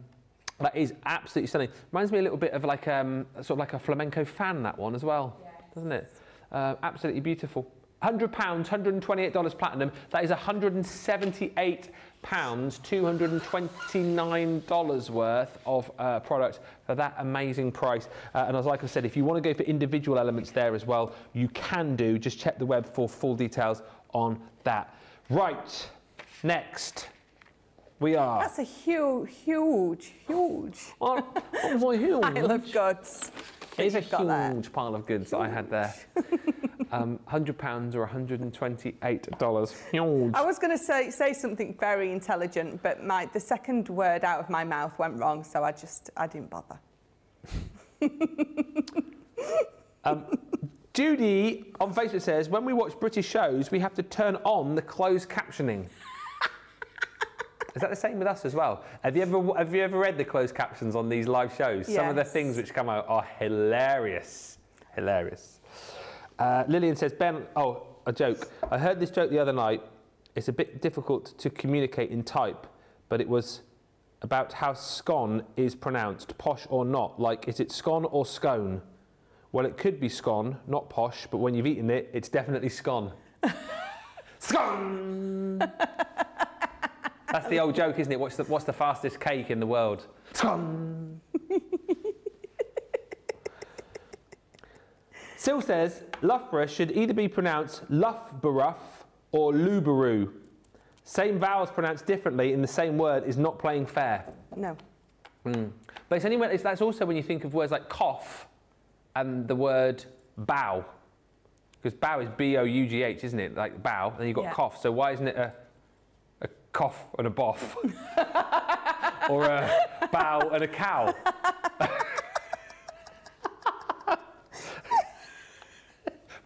that is absolutely stunning. Reminds me a little bit of like um, sort of like a flamenco fan, that one as well, doesn't it? Uh, absolutely beautiful. £100, $128 platinum. That is £178, $229 worth of uh, product for that amazing price. Uh, and as like I said, if you want to go for individual elements there as well, you can do. Just check the web for full details on that. Right, next. We are. That's a huge, huge, huge Oh, oh my huge. pile of goods. It's a you've got there. huge pile of goods that I had there. um, £100 or $128. Huge. I was going to say say something very intelligent, but my the second word out of my mouth went wrong, so I just I didn't bother. Judy on Facebook says, when we watch British shows, we have to turn on the closed captioning. Is that the same with us as well? Have you ever have you ever read the closed captions on these live shows? Some of the things which come out are hilarious, hilarious. Uh, Lillian says, Ben, oh, a joke. I heard this joke the other night. It's a bit difficult to communicate in type, but it was about how scone is pronounced, posh or not. Like, is it scone or scone? Well, it could be scone, not posh, but when you've eaten it, it's definitely scone. scone! That's the old joke, isn't it? What's the, what's the fastest cake in the world? Sil says Loughborough should either be pronounced Loughborough or Lubaroo. Same vowels pronounced differently in the same word is not playing fair. No. Mm. But it's anyway, it's, that's also when you think of words like cough and the word bow. Because bow is B O U G H, isn't it? Like bow, and you've got Yeah. cough. So why isn't it a, a cough and a boff? or a bow and a cow?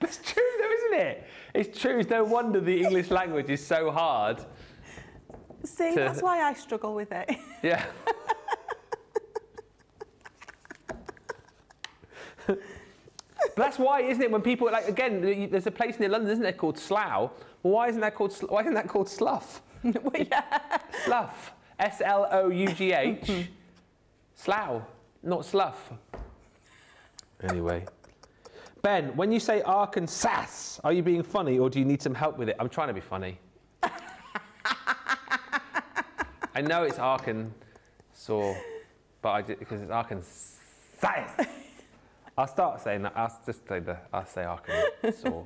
But it's true though, isn't it? It's true. It's no wonder the English language is so hard. See, To- that's why I struggle with it. Yeah. but that's why, isn't it? When people like again, there's a place near London, isn't there, called Slough? Well, why isn't that called? Sl- Why isn't that called Slough? Slough. S L O U G H. Slough, not Slough. Anyway. Ben, when you say Arkansas, are you being funny or do you need some help with it? I'm trying to be funny. I know it's Arkansas, but I did, because it's Arkansas. I'll start saying that. I'll just say the. I'll say Arkansas.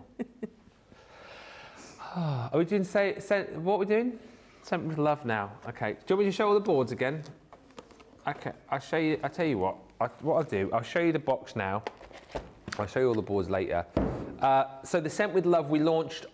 Are we doing say, say what are we doing? Something with love now. Okay. Do you want me to show all the boards again? Okay. I'll show you. I'll tell you what. I, what I'll do. I'll show you the box now. I'll show you all the boards later. Uh, so the Sent with Love we launched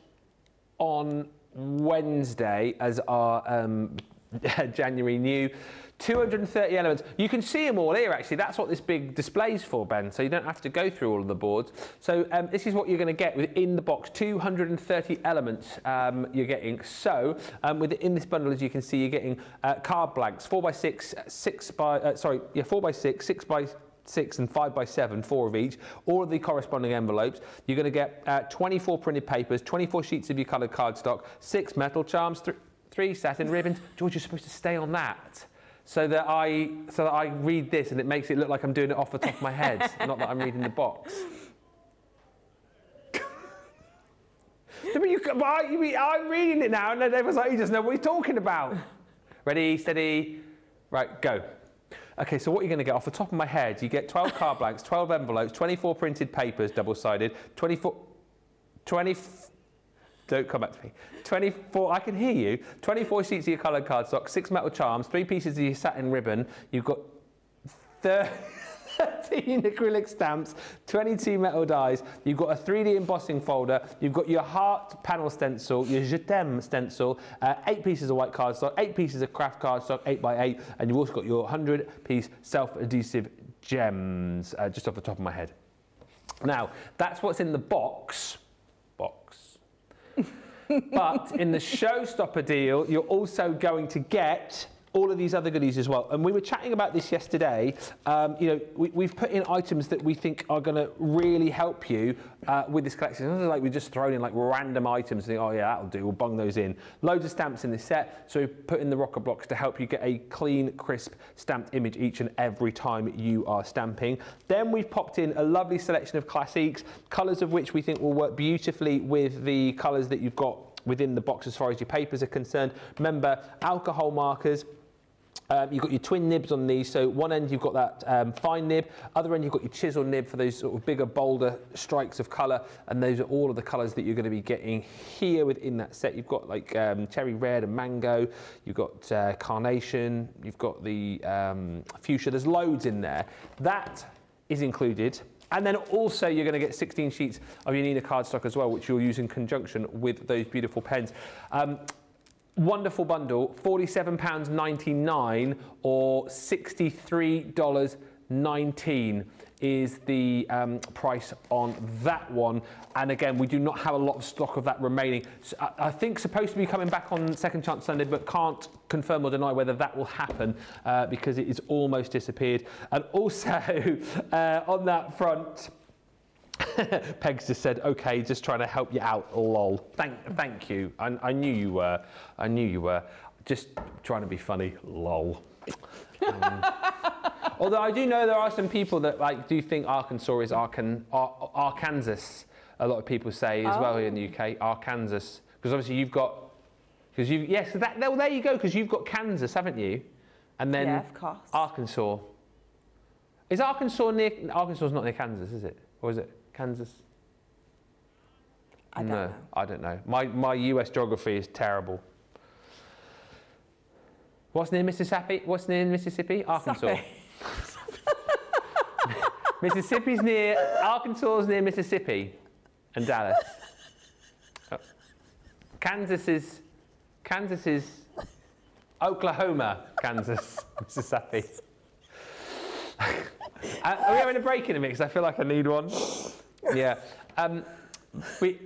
on Wednesday as our um, January new. 230 elements. You can see them all here actually. That's what this big display's for, Ben. So you don't have to go through all of the boards. So um, this is what you're going to get within the box. 230 elements um, you're getting. So um, within this bundle, as you can see, you're getting uh, card blanks, 4x6, 6 by, uh, sorry, yeah, 4x6, 6 by six and five by seven, four of each, all of the corresponding envelopes. You're going to get uh, 24 printed papers, 24 sheets of your coloured cardstock, six metal charms, th- three satin ribbons. George, you're supposed to stay on that. So that I so that I read this and it makes it look like I'm doing it off the top of my head, not that I'm reading the box. But you, but I, you- I'm reading it now, and everyone's like, he doesn't know what he's talking about. Ready, steady, right, go. Okay, so what you're going to get off the top of my head, you get 12 card blanks, 12 envelopes, 24 printed papers, double-sided, 24, 20, don't come back to me. 24, I can hear you. 24 sheets of your coloured cardstock, six metal charms, three pieces of your satin ribbon. You've got 13 acrylic stamps, 22 metal dies. You've got a 3D embossing folder. You've got your heart panel stencil, your Je t'aime stencil, uh, eight pieces of white cardstock, eight pieces of craft cardstock, eight by eight, and you've also got your 100-piece self-adhesive gems, uh, just off the top of my head. Now, that's what's in the box. Box. but in the showstopper deal, you're also going to get all of these other goodies as well. And we were chatting about this yesterday. Um, you know, we, we've put in items that we think are going to really help you uh, with this collection. It's not like we've just thrown in like random items and think, oh yeah, that'll do. We'll bung those in. Loads of stamps in this set. So we put in the rocker blocks to help you get a clean, crisp stamped image each and every time you are stamping. Then we've popped in a lovely selection of classiques, colours of which we think will work beautifully with the colours that you've got within the box as far as your papers are concerned. Remember, alcohol markers, um, you've got your twin nibs on these, so one end you've got that um, fine nib, other end you've got your chisel nib for those sort of bigger, bolder strikes of colour, and those are all of the colours that you're going to be getting here within that set. You've got like um, cherry red and mango, you've got uh, carnation, you've got the um, fuchsia, there's loads in there. That is included. And then also you're going to get 16 sheets of your Nina cardstock as well, which you'll use in conjunction with those beautiful pens. Wonderful bundle, £47.99 or $63.19 is the um, price on that one. And again, we do not have a lot of stock of that remaining. So I, I think supposed to be coming back on Second Chance Sunday, but can't confirm or deny whether that will happen uh, because it is almost disappeared. And also uh, on that front, Pegs just said, okay, just trying to help you out, lol. Thank, thank you. I, I knew you were. I knew you were. Just trying to be funny, lol. Um, although I do know there are some people that like do think Arkansas is Arkan, Ar- Arkansas. A lot of people say as well here in the UK, Arkansas, because obviously you've got Because you, yes, that, well, there you go. Because you've got Kansas, haven't you? And then Yeah, of course. Arkansas. Is Arkansas near? Arkansas is not near Kansas, is it? Or is it Kansas? I don't no, know. I don't know. My my US geography is terrible. What's near Mississippi? What's near Mississippi? Arkansas. Mississippi's near Arkansas's near Mississippi and Dallas. Oh. Kansas is Kansas is Oklahoma, Kansas, Mississippi. uh, are we having a break in a mix? I feel like I need one. Yeah. Um, we,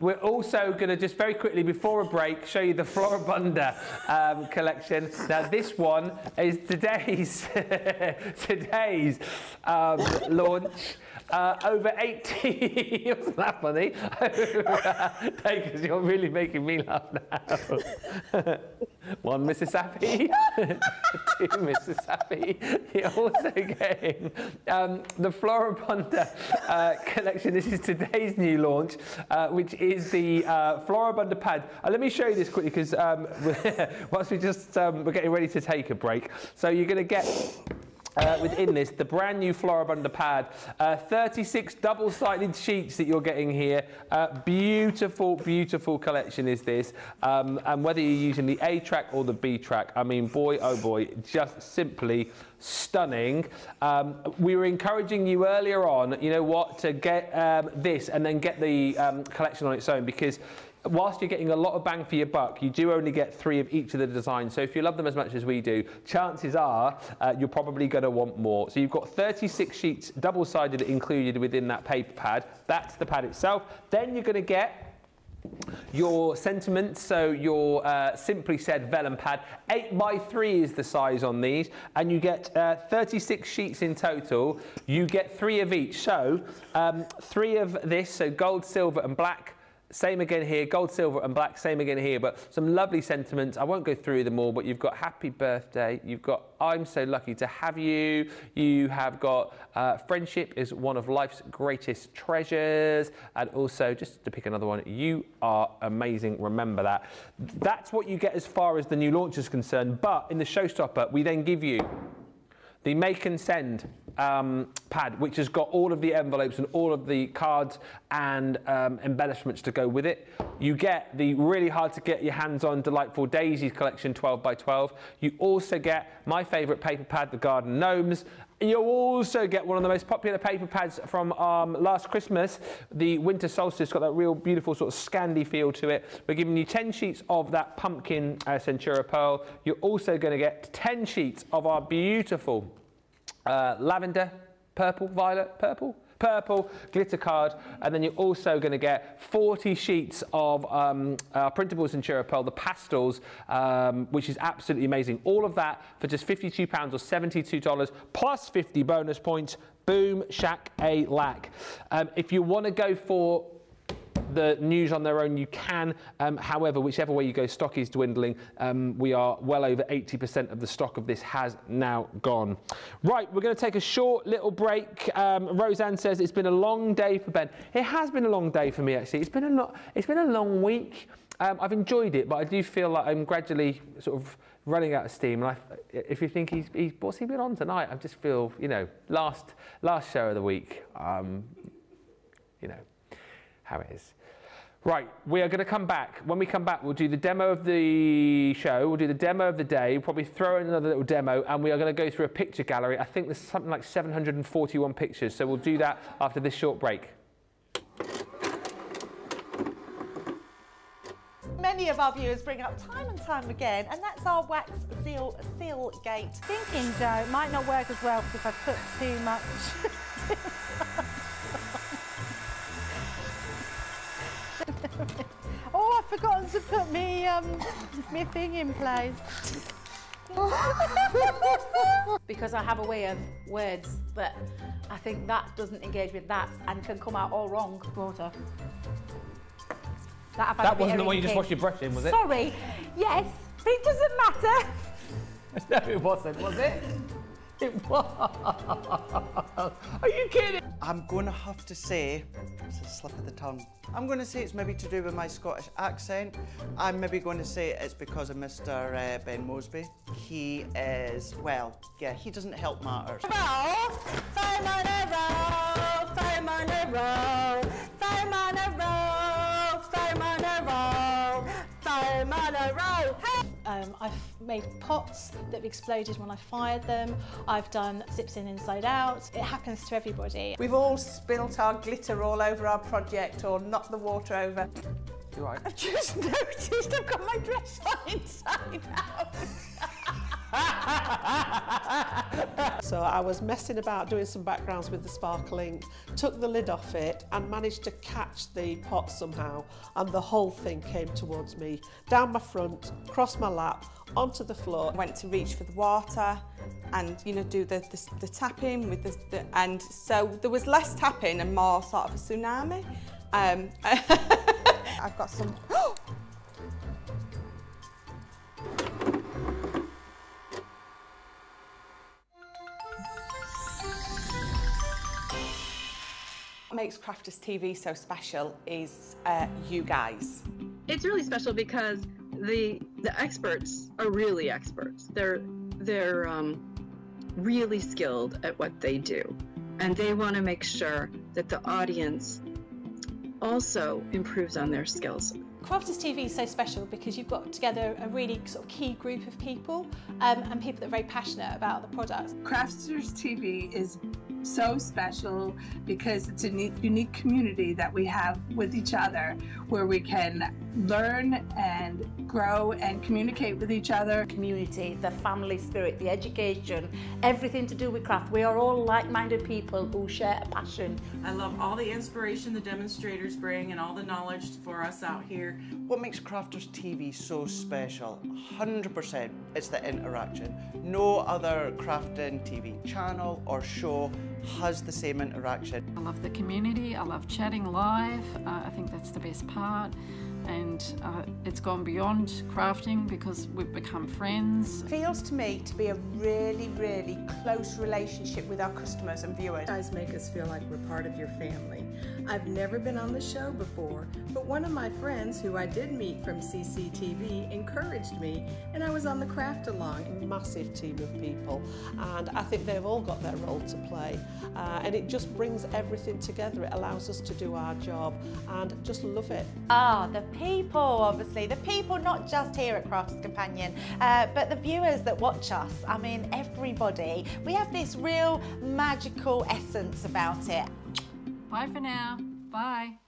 we're also going to just very quickly, before a break, show you the Floribunda um, collection. Now, this one is today's today's um, launch. Uh, over 80, wasn't that funny? Because you're really making me laugh now. One Mississippi, two Mississippi. You're also getting um, the Floribunda uh, collection. This is today's new launch, uh, which is the uh, Floribunda pad. Uh, let me show you this quickly because um, whilst we just um, we're getting ready to take a break. So you're going to get uh, within this, the brand new Floribunda pad. Uh, 36 double-sided sheets that you're getting here. Uh, beautiful, beautiful collection is this. Um, and whether you're using the A track or the B track, I mean, boy, oh boy, just simply stunning. Um, we were encouraging you earlier on, you know what, to get um, this and then get the um, collection on its own because whilst you're getting a lot of bang for your buck, you do only get three of each of the designs. So if you love them as much as we do, chances are uh, you're probably going to want more. So you've got 36 sheets double-sided included within that paper pad. That's the pad itself. Then you're going to get your sentiments, so your uh, simply said vellum pad, 8 by 3 is the size on these, and you get uh, 36 sheets in total. You get three of each. So, um, three of this, so gold, silver, and black. Same again here, gold, silver, and black. Same again here, but some lovely sentiments. I won't go through them all, but you've got happy birthday. You've got I'm so lucky to have you. You have got uh, friendship is one of life's greatest treasures, and also just to pick another one, you are amazing. Remember that. That's what you get as far as the new launch is concerned. But in the showstopper, we then give you the make and send um, pad, which has got all of the envelopes and all of the cards and um, embellishments to go with it. You get the really hard to get your hands on Delightful Daisies collection 12 by 12. You also get my favourite paper pad, the Garden Gnomes. You'll also get one of the most popular paper pads from um, last Christmas, the Winter Solstice. Got that real beautiful sort of Scandi feel to it. We're giving you 10 sheets of that pumpkin uh, Centura Pearl. You're also going to get 10 sheets of our beautiful uh, lavender, purple, violet, purple, purple glitter card, and then you're also going to get 40 sheets of um, uh, printables in Pearl, the pastels, um, which is absolutely amazing. All of that for just £52 or $72 plus 50 bonus points. Boom, shack a lack. Um, if you want to go for the news on their own, you can. Um, however, whichever way you go, stock is dwindling. Um, we are well over 80% of the stock of this has now gone. Right, we're going to take a short little break. Um, Roseanne says it's been a long day for Ben. It has been a long day for me, actually. It's been a, lot, it's been a long week. Um, I've enjoyed it, but I do feel like I'm gradually sort of running out of steam. And I, if you think he's, he's, what's he been on tonight? I just feel, you know, last, last show of the week, um, you know, how it is. Right, we are going to come back. When we come back, we'll do the demo of the show, we'll do the demo of the day, we'll probably throw in another little demo, and we are going to go through a picture gallery. I think there's something like 741 pictures, so we'll do that after this short break. Many of our viewers bring up time and time again, and that's our wax seal seal gate. Thinking, it might not work as well because I've put too much. oh, I've forgotten to put me um me thing in place. because I have a way of words that I think that doesn't engage with that and can come out all wrong. Water. That, I've had a That wasn't the one you just washed your brush in, was it? Sorry. Yes, but it doesn't matter. no, it wasn't, was it? It was. Are you kidding? I'm going to have to say, it's a slip of the tongue. I'm going to say it's maybe to do with my Scottish accent. I'm maybe going to say it's because of Mr. Uh, Ben Moseby. He is, well, yeah, he doesn't help matters. Five on a roll, five on a roll, five on a roll, five on a roll, five on a roll. Hey! Um, I've made pots that have exploded when I fired them. I've done zips in inside out. It happens to everybody. We've all spilt our glitter all over our project or knocked the water over. You're right. I've just noticed I've got my dress on inside out. So I was messing about doing some backgrounds with the sparkling, took the lid off it and managed to catch the pot somehow and the whole thing came towards me, down my front, across my lap, onto the floor. went to reach for the water and you know do the the, the tapping with the, the and so there was less tapping and more sort of a tsunami um I've got some. what makes crafters tv so special is uh, you guys it's really special because the the experts are really experts. They're they're um, really skilled at what they do, and they want to make sure that the audience also improves on their skills. Crafters TV is so special because you've got together a really sort of key group of people um, and people that are very passionate about the products. Crafters TV is so special because it's a unique, unique community that we have with each other where we can learn and grow and communicate with each other. Community, the family spirit, the education, everything to do with craft. We are all like-minded people who share a passion. I love all the inspiration the demonstrators bring and all the knowledge for us out here. What makes Crafters TV so special? 100% it's the interaction. No other crafting TV channel or show has the same interaction. I love the community, I love chatting live, uh, I think that's the best part. And uh, it's gone beyond crafting because we've become friends. Feels to me to be a really, really close relationship with our customers and viewers. guys make us feel like we're part of your family. I've never been on the show before, but one of my friends who I did meet from CCTV encouraged me, and I was on the craft along. Massive team of people, and I think they've all got their role to play. Uh, and it just brings everything together. It allows us to do our job and just love it. Ah, the people, obviously. The people not just here at Crafters Companion, uh, but the viewers that watch us. I mean, everybody. We have this real magical essence about it. Bye for now. Bye.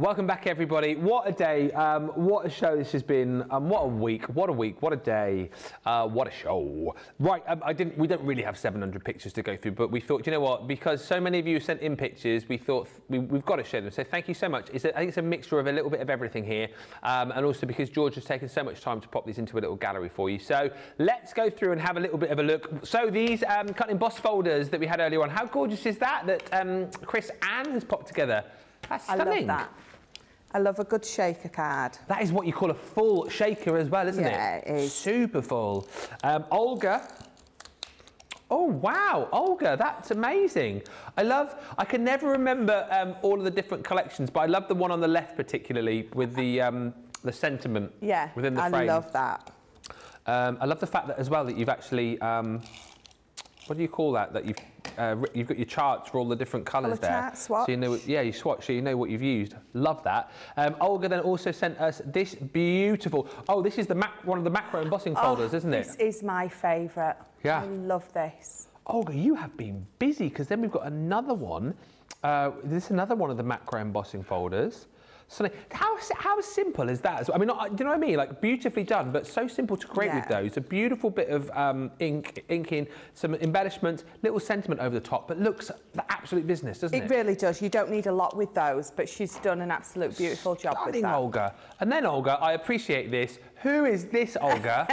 Welcome back, everybody. What a day. Um, what a show this has been. Um, what a week. What a week. What a day. Uh, what a show. Right. Um, I didn't. We don't really have 700 pictures to go through, but we thought, you know what? Because so many of you sent in pictures, we thought we, have got to share them. So thank you so much. It's a, I think it's a mixture of a little bit of everything here, um, and also because George has taken so much time to pop these into a little gallery for you. So let's go through and have a little bit of a look. So these um, cut emboss folders that we had earlier on. How gorgeous is that? That um, Chris Ann has popped together. That's stunning. I love that I love a good shaker card. That is what you call a full shaker as well, isn't Yeah, it? it is. Super full. Um, Olga. Oh, wow. Olga, that's amazing. I love, I can never remember um, all of the different collections, but I love the one on the left particularly with the, um, the sentiment Yeah, within the I frame. I love that. Um, I love the fact that as well that you've actually, um, what do you call that? That you've uh, you've got your charts for all the different colours Colour there. chart, swatch. So you know, yeah, you swatch, so you know what you've used. Love that. Um, Olga then also sent us this beautiful. Oh, this is the mac, one of the macro embossing folders, Oh, isn't it? This is my favourite. Yeah. I love this. Olga, you have been busy because then we've got another one. Uh, this is another one of the macro embossing folders. So how, how simple is that? I mean, not- do you know what I mean? Like beautifully done, but so simple to create with those. A beautiful bit of um, ink, inking, some embellishments, little sentiment over the top, but looks the absolute business, doesn't it? It really does. You don't need a lot with those, but she's done an absolute beautiful job with that. Olga. And then, Olga, I appreciate this. Who is this, Olga?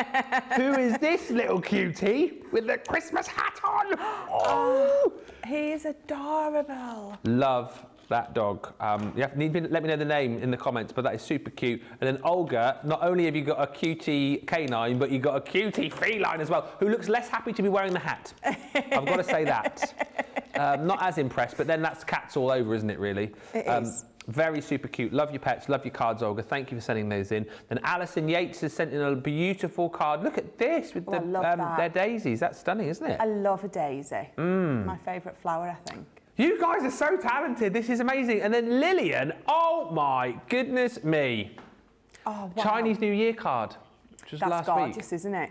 Who is this little cutie with the Christmas hat on? Oh! He is adorable. Love, that dog. Um, you have need let me know the name in the comments, but that is super cute. And then Olga, not only have you got a cutie canine, but you've got a cutie feline as well, who looks less happy to be wearing the hat. I've got to say that. Um, not as impressed, but then that's cats all over, isn't it, really? It um, is. Very super cute. Love your pets. Love your cards, Olga. Thank you for sending those in. And Alison Yates has sent in a beautiful card. Look at this with Oh, the um, that. their daisies. That's stunning, isn't it? I love a daisy. Mm. My favourite flower, I think. You guys are so talented. This is amazing. And then Lillian, oh my goodness me. Oh, wow. Chinese New Year card. Just That's last gorgeous, week. isn't it?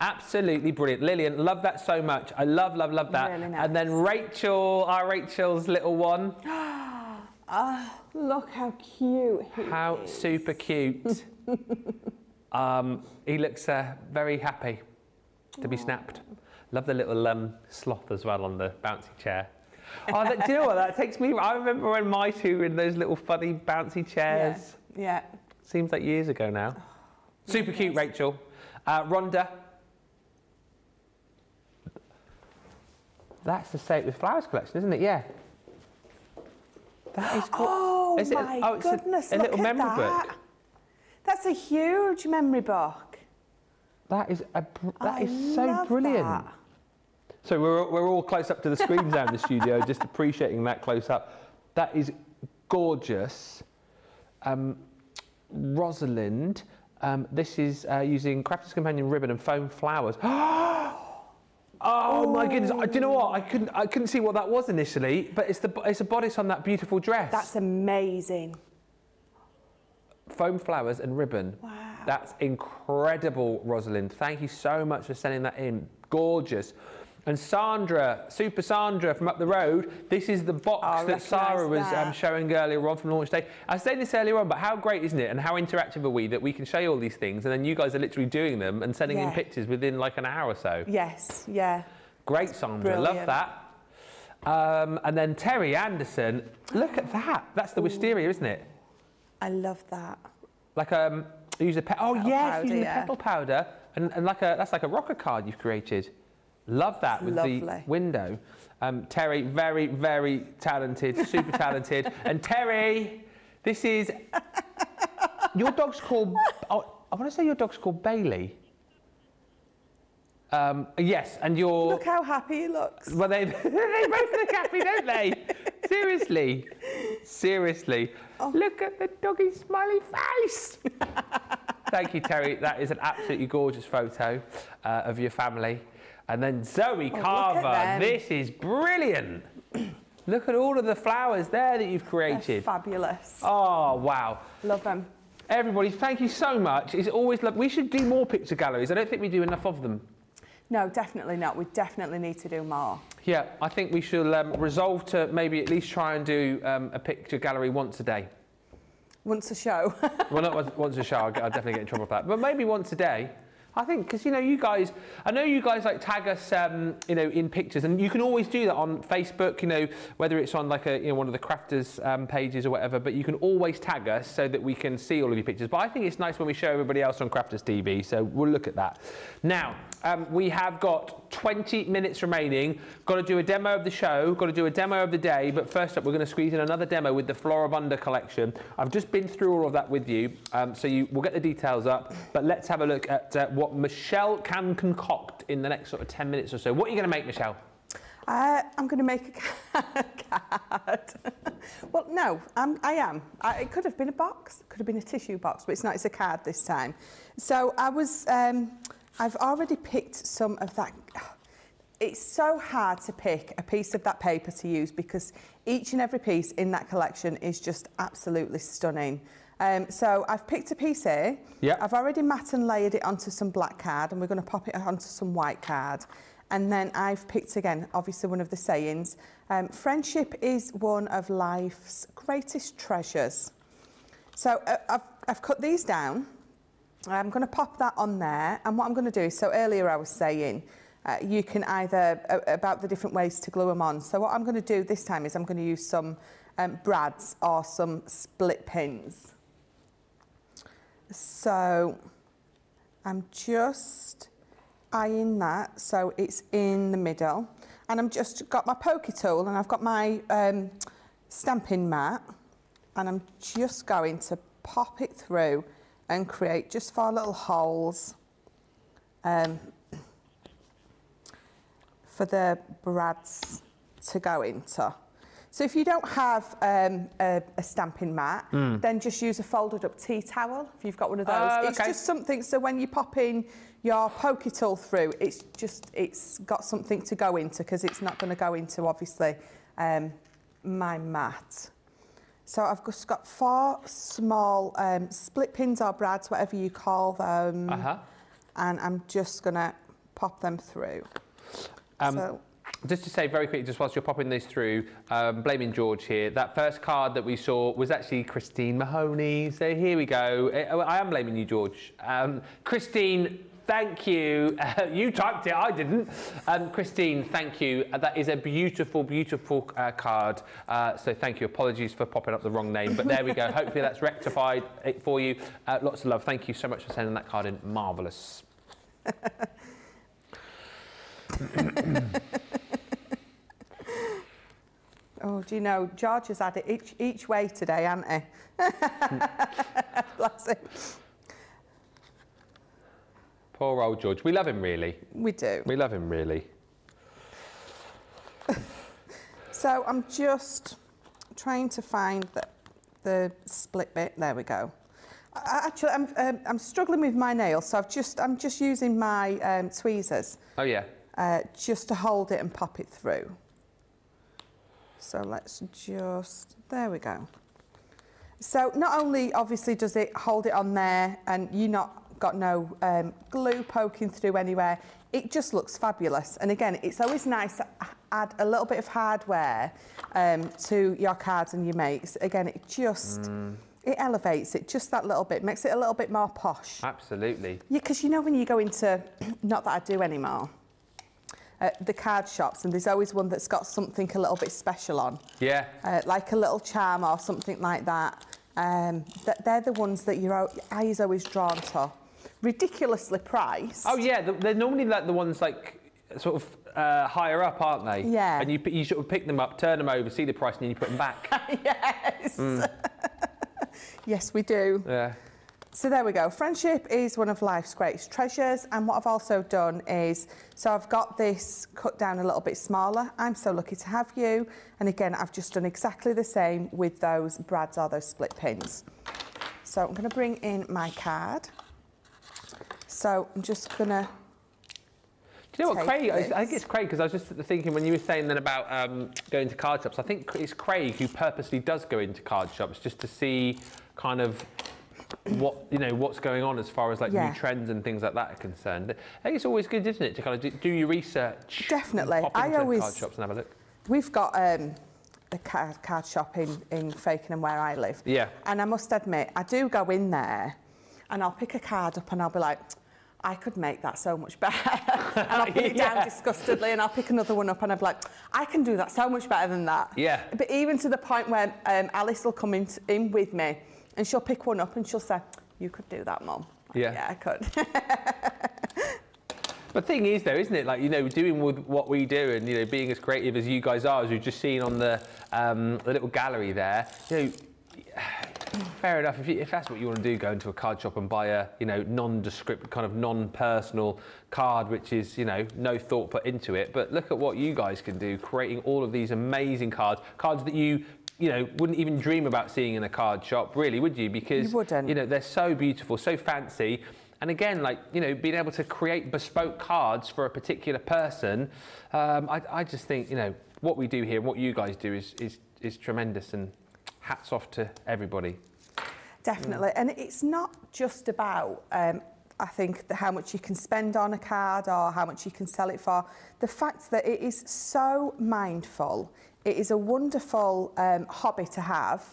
Absolutely brilliant. Lillian, love that so much. I love, love, love that. Really And then Rachel, our Rachel's little one. Oh, look how cute he How is. super cute. um, he looks uh, very happy to be snapped. Love the little um, sloth as well on the bouncy chair. Oh, that, do you know what? That takes me. I remember when my two were in those little funny bouncy chairs. Yeah. Seems like years ago now. Super cute, Rachel. Uh, Rhonda. That's the It With Flowers collection, isn't it? Yeah. That is cool. Oh, Is it a- my oh, a- goodness. a look little at memory that. book. That's a huge memory book. That is a that I is so brilliant. that. So we're, we're all close up to the screens now in the studio, just appreciating that close up. That is gorgeous. Um, Rosalind, um, this is uh, using Crafter's Companion ribbon and foam flowers. Oh my goodness! I, do you know what? I couldn't I couldn't see what that was initially, but it's the it's a bodice on that beautiful dress. That's amazing. foam flowers and ribbon. Wow. That's incredible, Rosalind. Thank you so much for sending that in. Gorgeous. And Sandra, Super Sandra from up the road, this is the box Oh, that Sara was um, showing earlier on from launch day. I said this earlier on, but how great isn't it? And how interactive are we that we can show you all these things and then you guys are literally doing them and sending in pictures within like an hour or so. Yes, yeah. Great, Sandra. Love that. Um, and then Terry Anderson, look at that. That's the wisteria, isn't it? I love that. Like um, use a pe- oh Petal yes, powder, using yeah. the petal powder, and, and like a that's like a rocker card you've created. Love that It's with the window. Um, Terry, very very talented, super talented, and Terry, this is your dog's called. Oh, I want to say your dog's called Bailey. Um, yes, and your Look how happy he looks. well, they, they both look happy, don't they? Seriously. Seriously. Oh. Look at the doggy smiley face. Thank you, Terry. That is an absolutely gorgeous photo uh, of your family. And then Zoe Oh, Carver. This is brilliant. look at all of the flowers there that you've They're created. fabulous. Oh, wow. Love them. Everybody, thank you so much. It's always love. We should do more picture galleries. I don't think we do enough of them. No, definitely not. We definitely need to do more. Yeah, I think we should um, resolve to maybe at least try and do um, a picture gallery once a day. Once a show. Well, not once, once a show, I'll, I'll definitely get in trouble for that. But maybe once a day. I think, because, you know, you guys, I know you guys like tag us, um, you know, in pictures, and you can always do that on Facebook, you know, whether it's on like a, you know, one of the crafters um, pages or whatever, but you can always tag us so that we can see all of your pictures. But I think it's nice when we show everybody else on Crafters TV, so we'll look at that. Now, um, we have got 20 minutes remaining. Got to do a demo of the show, got to do a demo of the day, but first up, we're going to squeeze in another demo with the Floribunda collection. I've just been through all of that with you, um, so you will get the details up, but let's have a look at uh, what Michelle can concoct in the next sort of 10 minutes or so. What are you going to make, Michelle? Uh, I'm going to make a card. well, no, I'm, I am. I, it could have been a box, it could have been a tissue box, but it's not. It's a card this time. So I was. Um, I've already picked some of that. It's so hard to pick a piece of that paper to use because each and every piece in that collection is just absolutely stunning. Um, so I've picked a piece here. Yeah. I've already mat and layered it onto some black card and we're going to pop it onto some white card. And then I've picked again, obviously one of the sayings, um, friendship is one of life's greatest treasures. So uh, I've, I've cut these down. I'm going to pop that on there. And what I'm going to do is, so earlier I was saying, uh, you can either, uh, about the different ways to glue them on. So what I'm going to do this time is I'm going to use some um, brads or some split pins. So I'm just eyeing that so it's in the middle. And I'm just got my pokey tool and I've got my um, stamping mat and I'm just going to pop it through and create just four little holes um, for the brads to go into. So if you don't have um, a, a stamping mat, Mm. then just use a folded up tea towel if you've got one of those. Oh, It's okay. just something, so when you pop in your poke it all through, it's just, it's got something to go into because it's not going to go into, obviously, um, my mat. So I've just got four small um, split pins or brads, whatever you call them. Uh-huh. And I'm just going to pop them through. Um, so, Just to say very quickly, just whilst you're popping this through, um, blaming George here, that first card that we saw was actually Christine Mahoney. So here we go. I, I am blaming you, George. Um, Christine, thank you. you typed it, I didn't. Um, Christine, thank you. Uh, that is a beautiful, beautiful uh, card. Uh, so thank you. Apologies for popping up the wrong name, but there we go. Hopefully that's rectified it for you. Uh, lots of love. Thank you so much for sending that card in. Marvellous. oh, do you know, George has had it each, each way today, hasn't he? Bless him. Poor old George. We love him, really. We do. We love him, really. So I'm just trying to find the, the split bit. There we go. I, actually, I'm, um, I'm struggling with my nails, so I've just, I'm just using my um, tweezers Oh, yeah. uh, just to hold it and pop it through. So let's just, there we go. So not only obviously does it hold it on there and you not got no um, glue poking through anywhere, it just looks fabulous. And again, it's always nice to add a little bit of hardware um, to your cards and your makes. Again, it just, Mm. it elevates it just that little bit, makes it a little bit more posh. Absolutely. Yeah, because you know when you go into, not that I do anymore, uh, the card shops, and there's always one that's got something a little bit special on, Yeah. uh, like a little charm or something like that. Um, th- they're the ones that your o- eye is always drawn to. Ridiculously priced. Oh yeah, they're normally like the ones like sort of uh, higher up, aren't they? Yeah. And you you sort of pick them up, turn them over, see the price, and then you put them back. yes. Mm. Yes, we do. Yeah. So there we go. Friendship is one of life's greatest treasures. And what I've also done is, so I've got this cut down a little bit smaller. I'm so lucky to have you. And again, I've just done exactly the same with those brads or those split pins. So I'm going to bring in my card. So I'm just going to Do you know what, Craig? I this. I think it's Craig because I was just thinking when you were saying then about um, going to card shops. I think it's Craig who purposely does go into card shops just to see kind of what you know what's going on as far as like Yeah. new trends and things like that are concerned. I think it's always good, isn't it, to kind of do, do your research. Definitely. I always- card shops and have a look. We've got um, a card, card shop in, in Fakenham where I live. Yeah. And I must admit, I do go in there and I'll pick a card up and I'll be like, I could make that so much better. and I'll put it down disgustedly and I'll pick another one up and I'm like, I can do that so much better than that. Yeah. But even to the point where um, Alice will come in, in with me and she'll pick one up and she'll say, you could do that, Mum. Yeah. Yeah, I could. The thing is, though, isn't it? Like you know, doing with what we do, and you know, being as creative as you guys are, as we've just seen on the um, the little gallery there. You know, fair enough. If, you, if that's what you want to do, go into a card shop and buy a you know nondescript kind of non-personal card, which is you know no thought put into it. But look at what you guys can do, creating all of these amazing cards, cards that you. You know, wouldn't even dream about seeing in a card shop, really, would you? Because You wouldn't. You know, they're so beautiful, so fancy. And again, like, you know, being able to create bespoke cards for a particular person, um, I, I just think, you know, what we do here and what you guys do is, is, is tremendous and hats off to everybody. Definitely. And it's not just about, um, I think, the, how much you can spend on a card or how much you can sell it for. The fact that it is so mindful, it is a wonderful um, hobby to have.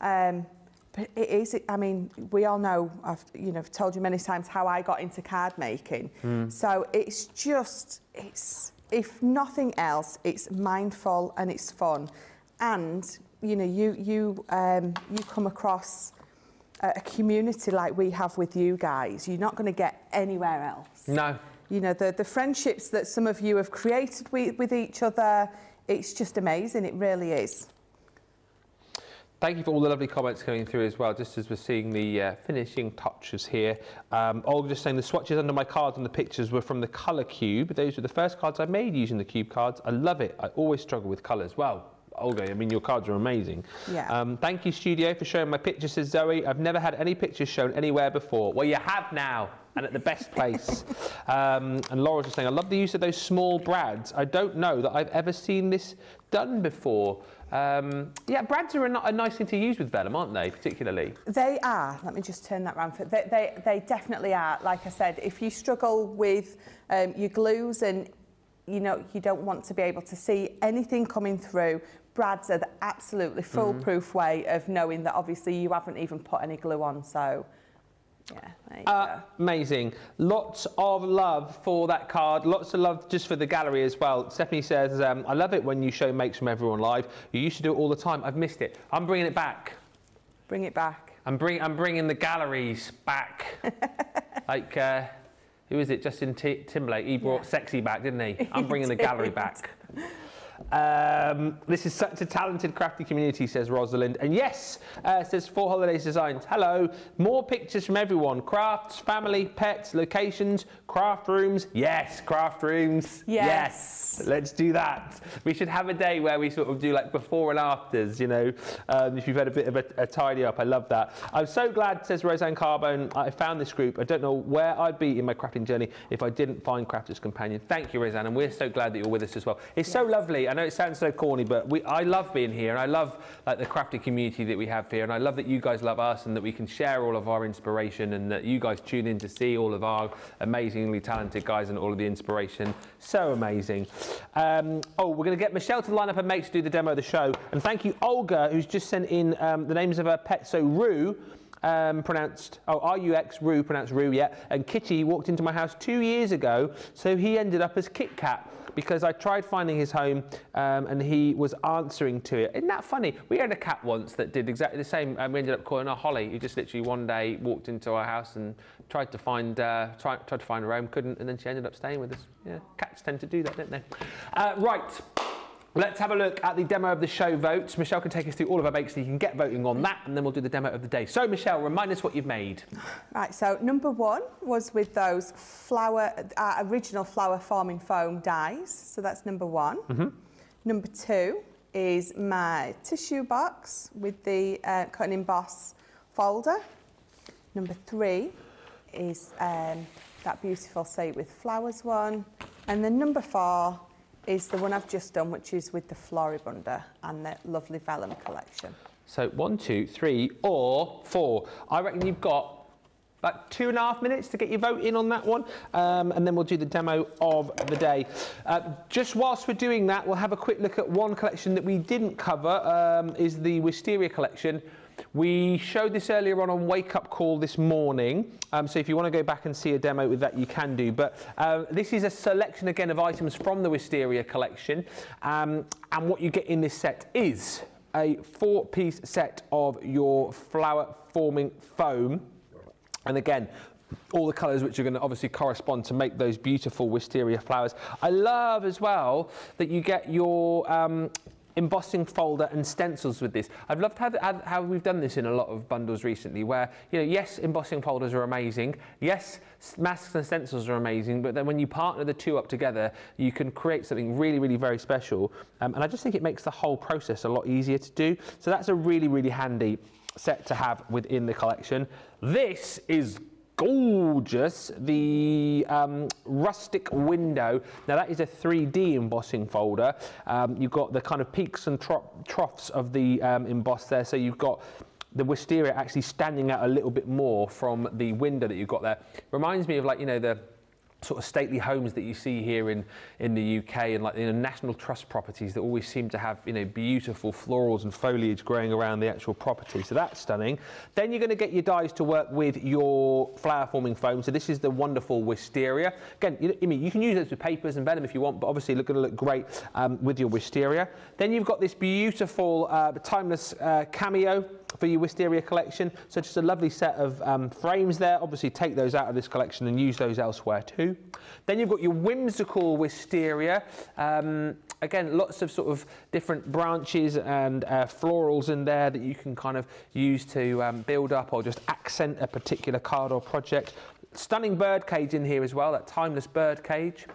Um, but it is, I mean, we all know, I've you know, told you many times how I got into card making. Mm. So it's just, it's, if nothing else, it's mindful and it's fun. And, you know, you, you, um, you come across a a community like we have with you guys, you're not going to get anywhere else. No. You know, the, the friendships that some of you have created with, with each other, it's just amazing. It really is. Thank you for all the lovely comments coming through as well, just as we're seeing the uh, finishing touches here. Um, Olga just saying the swatches under my cards and the pictures were from the Colour Cube. Those were the first cards I made using the Cube cards. I love it. I always struggle with colours. Well, Olga, I mean, your cards are amazing. Yeah. Um, thank you, studio, for showing my pictures, says Zoe. I've never had any pictures shown anywhere before. Well, you have now, and at the best place. um, and Laura's just saying, I love the use of those small brads. I don't know that I've ever seen this done before. Um, yeah, brads are a, a, nice thing to use with vellum, aren't they, particularly? They are. Let me just turn that round. For, they, they, they definitely are. Like I said, if you struggle with um, your glues and you know you don't want to be able to see anything coming through, brads are the absolutely Mm-hmm. foolproof way of knowing that obviously you haven't even put any glue on. So, yeah, Uh, go. Amazing. Lots of love for that card. Lots of love just for the gallery as well. Stephanie says, um, I love it when you show makes from everyone live. You used to do it all the time. I've missed it. I'm bringing it back. Bring it back. I'm, bring, I'm bringing the galleries back. like, uh, who is it? Justin T- Timberlake. He brought sexy back, didn't he? I'm He bringing the gallery back. Um, this is such a talented crafty community, says Rosalind. And yes, uh, says Four Holidays Designs. Hello, more pictures from everyone. Crafts, family, pets, locations, craft rooms. Yes, craft rooms. Yes. Let's do that. We should have a day where we sort of do like before and afters, you know, um, if you've had a bit of a, a tidy up. I love that. I'm so glad, says Roseanne Carbone, I found this group. I don't know where I'd be in my crafting journey if I didn't find Crafters Companion. Thank you, Roseanne, and we're so glad that you're with us as well. It's so lovely. I know it sounds so corny, but we, I love being here, and I love like the crafting community that we have here, and I love that you guys love us, and that we can share all of our inspiration, and that you guys tune in to see all of our amazingly talented guys and all of the inspiration. So amazing. Um, oh, we're going to get Michelle to line up her mates to do the demo of the show, and thank you, Olga, who's just sent in um, the names of her pets. So Rue um, pronounced, oh, R-U-X, Rue, pronounced Rue, yeah. And Kitty walked into my house two years ago, so he ended up as Kit Kat because I tried finding his home um, and he was answering to it. Isn't that funny? We had a cat once that did exactly the same and we ended up calling her Holly, who just literally one day walked into our house and tried to find, uh, tried, tried to find her home, couldn't, and then she ended up staying with us. Yeah, cats tend to do that, don't they? Uh, right. Let's have a look at the demo of the show votes. Michelle can take us through all of our bakes so you can get voting on that and then we'll do the demo of the day. So Michelle, remind us what you've made. Right, so number one was with those flower, uh, original flower forming foam dies. So that's number one. Mhm. Number two is my tissue box with the uh, cut and emboss folder. Number three is um, that beautiful Say With Flowers one. And then number four is the one I've just done, which is with the Floribunda and the lovely vellum collection. So one, two, three, or four. I reckon you've got about two and a half minutes to get your vote in on that one, um, and then we'll do the demo of the day. Uh, just whilst we're doing that, we'll have a quick look at one collection that we didn't cover, um, is the Wisteria collection. We showed this earlier on on Wake Up Call this morning, um, so if you want to go back and see a demo with that, you can do. But uh, this is a selection again of items from the Wisteria collection, um, and what you get in this set is a four-piece set of your flower-forming foam, and again, all the colours which are going to obviously correspond to make those beautiful wisteria flowers. I love as well that you get your um, embossing folder and stencils with this. I've loved how, how, we've done this in a lot of bundles recently where, you know, yes, embossing folders are amazing. Yes, masks and stencils are amazing, but then when you partner the two up together, you can create something really, really very special. Um, and I just think it makes the whole process a lot easier to do. So that's a really, really handy set to have within the collection. This is gorgeous. The um, rustic window. Now that is a 3D embossing folder. Um, you've got the kind of peaks and tro- troughs of the um, emboss there. So you've got the wisteria actually standing out a little bit more from the window that you've got there. Reminds me of like, you know, the sort of stately homes that you see here in, in the UK and like you know, national trust properties that always seem to have you know beautiful florals and foliage growing around the actual property. So that's stunning. Then you're going to get your dies to work with your flower forming foam. So this is the wonderful wisteria. Again, you, I mean, you can use those with papers and vellum if you want, but obviously it's going to look great um, with your wisteria. Then you've got this beautiful uh, timeless uh, cameo for your wisteria collection. So just a lovely set of um, frames there. Obviously take those out of this collection and use those elsewhere too. Then you've got your whimsical wisteria. Um, again, lots of sort of different branches and uh, florals in there that you can kind of use to um, build up or just accent a particular card or project. Stunning bird cage in here as well, that timeless bird cage.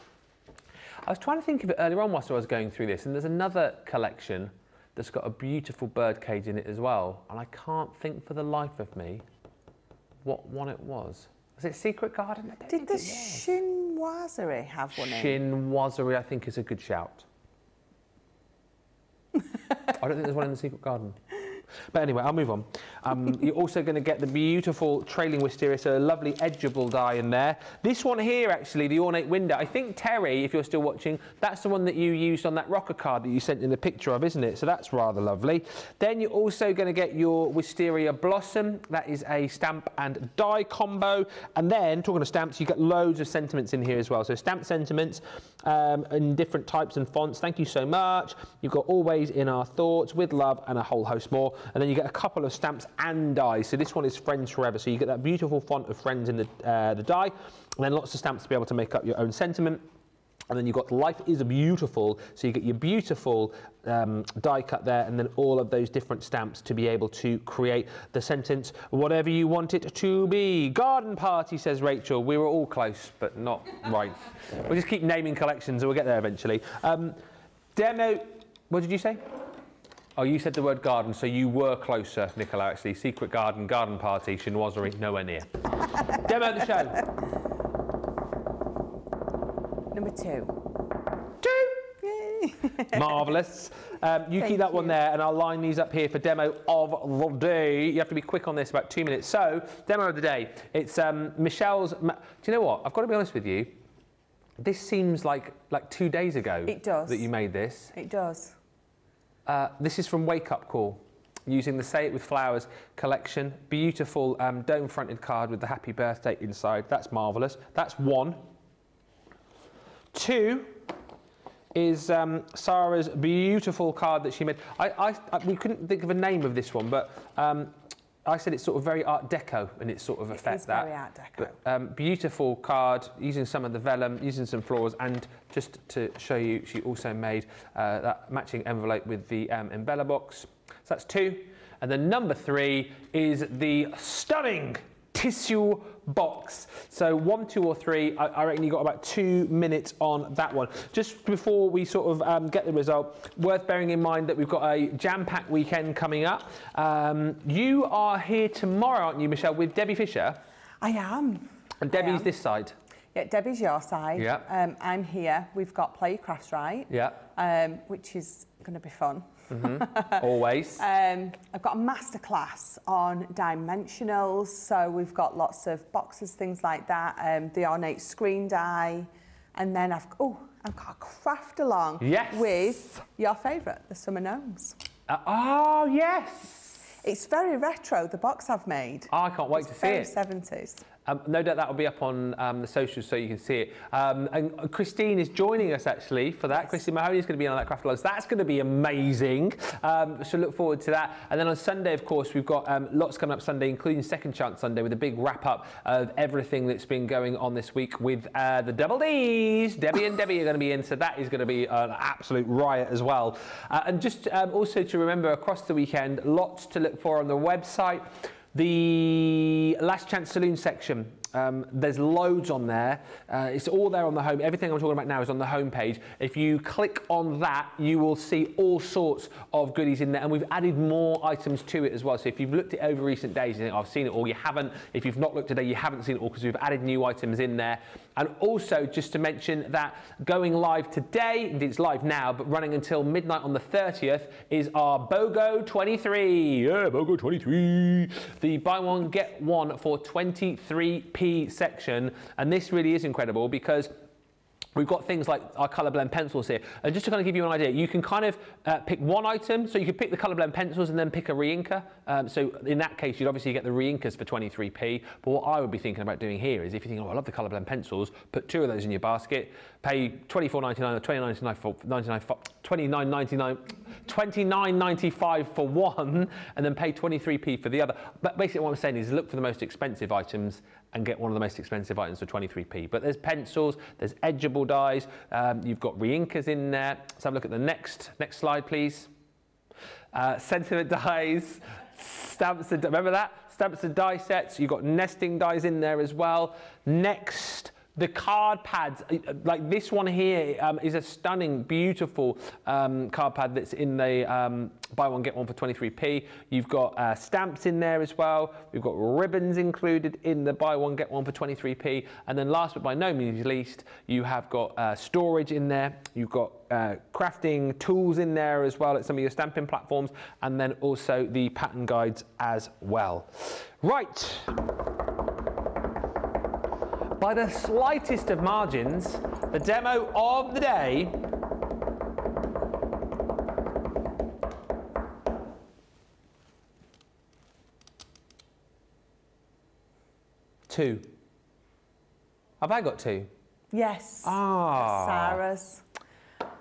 I was trying to think of it earlier on whilst I was going through this, and there's another collection that's got a beautiful bird cage in it as well, and I can't think for the life of me what one it was. Was it Secret Garden? Did the chinoiserie have one in? I think, is a good shout. I don't think there's one in the Secret Garden. But anyway, I'll move on. Um, you're also going to get the beautiful trailing wisteria, so a lovely edgeable die in there. This one here, actually, the ornate window. I think, Terry, if you're still watching, that's the one that you used on that rocker card that you sent in the picture of, isn't it? So that's rather lovely. Then you're also going to get your wisteria blossom. That is a stamp and die combo. And then, talking of stamps, you get loads of sentiments in here as well. So stamp sentiments um, in different types and fonts. Thank you so much. You've got always in our thoughts, with love, and a whole host more. And then you get a couple of stamps and dies. So this one is Friends Forever. So you get that beautiful font of Friends in the, uh, the die, and then lots of stamps to be able to make up your own sentiment. And then you've got Life is Beautiful, so you get your beautiful um, die cut there, and then all of those different stamps to be able to create the sentence, whatever you want it to be. Garden Party, says Rachel. We were all close, but not right. We'll just keep naming collections and we'll get there eventually. Um, demo, what did you say? Oh, you said the word garden, so you were closer, Nicola, actually. Secret garden, garden party, chinoiserie, nowhere near. Demo the show. Number two. Two! Yay! Marvellous. Um, you Thank keep that one there, and I'll line these up here for demo of the day. You have to be quick on this, about two minutes. So, demo of the day. It's um, Michelle's. Ma- Do you know what? I've got to be honest with you. This seems like like two days ago. It does. That you made this. It does. Uh, this is from Wake Up Call, using the Say It With Flowers collection. Beautiful um, dome-fronted card with the happy birthday inside. That's marvellous. That's one. Two is um, Sara's beautiful card that she made. I, I, I- we couldn't think of a name of this one, but um, I said it's sort of very Art Deco and its sort of effect. is that. very Art Deco. But, um, beautiful card, using some of the vellum, using some florals, and just to show you, she also made uh, that matching envelope with the um, Embella box. So that's two. And then number three is the stunning tissue box. So one, two, or three. I, I reckon you got about two minutes on that one. Just before we sort of um, get the result, worth bearing in mind that we've got a jam-packed weekend coming up. Um, you are here tomorrow, aren't you, Michelle, with Debbie Fisher? I am. And Debbie's am. this side. Yeah, Debbie's your side. Yeah. Um, I'm here. We've got Play Crafts Right, Yeah. um, which is going to be fun. Mhm. Always. Um, I've got a masterclass on dimensionals, so we've got lots of boxes, things like that. Um, the ornate screen die, and then I've oh, I've got a craft along Yes. with your favourite, the summer gnomes. Uh, oh yes. It's very retro. The box I've made. Oh, I can't wait It's to see it. 70s. Um, no doubt that will be up on um, the socials so you can see it. Um, and Christine is joining us actually for that. Christine Mahoney is going to be on that craft along. That's going to be amazing. Um, so look forward to that. And then on Sunday, of course, we've got um, lots coming up Sunday, including Second Chance Sunday with a big wrap up of everything that's been going on this week with uh, the Double D's. Debbie and Debbie are going to be in, so that is going to be an absolute riot as well. Uh, and just um, also to remember across the weekend, lots to look for on the website. The Last Chance Saloon section. Um, there's loads on there. Uh, it's all there on the home. Everything I'm talking about now is on the home page. If you click on that, you will see all sorts of goodies in there. And we've added more items to it as well. So if you've looked it over recent days, you think, I've seen it all, you haven't. If you've not looked today, you haven't seen it all because we've added new items in there. And also, just to mention that going live today, indeed it's live now, but running until midnight on the 30th, is our BOGO 23. Yeah, BOGO 23. The buy one, get one for 23p section. And this really is incredible because We've got things like our colour blend pencils here. And just to kind of give you an idea, you can kind of uh, pick one item. So you could pick the colour blend pencils and then pick a re-inker. Um, so in that case, you'd obviously get the re-inkers for 23p. But what I would be thinking about doing here is if you think, oh, I love the colour blend pencils, put two of those in your basket, pay 24.99 or 29.99 for 99 for 29.99 29.95 for one and then pay 23p for the other. But basically what I'm saying is look for the most expensive items and get one of the most expensive items for 23p. But there's pencils, there's edgeable dies, um, you've got re-inkers in there. Let's have a look at the next, next slide, please. Uh, sentiment dies, stamps, and, remember that? Stamps and die sets, you've got nesting dies in there as well. Next, the card pads, uh, like this one here, um, is a stunning, beautiful um, card pad that's in the um, buy one, get one for 23p. You've got uh, stamps in there as well. We've got ribbons included in the buy one, get one for 23p. And then last but by no means least, you have got uh, storage in there. You've got uh, crafting tools in there as well at some of your stamping platforms. And then also the pattern guides as well. Right by the slightest of margins, the demo of the day Two. Have I got two? Yes. Ah. Sara's.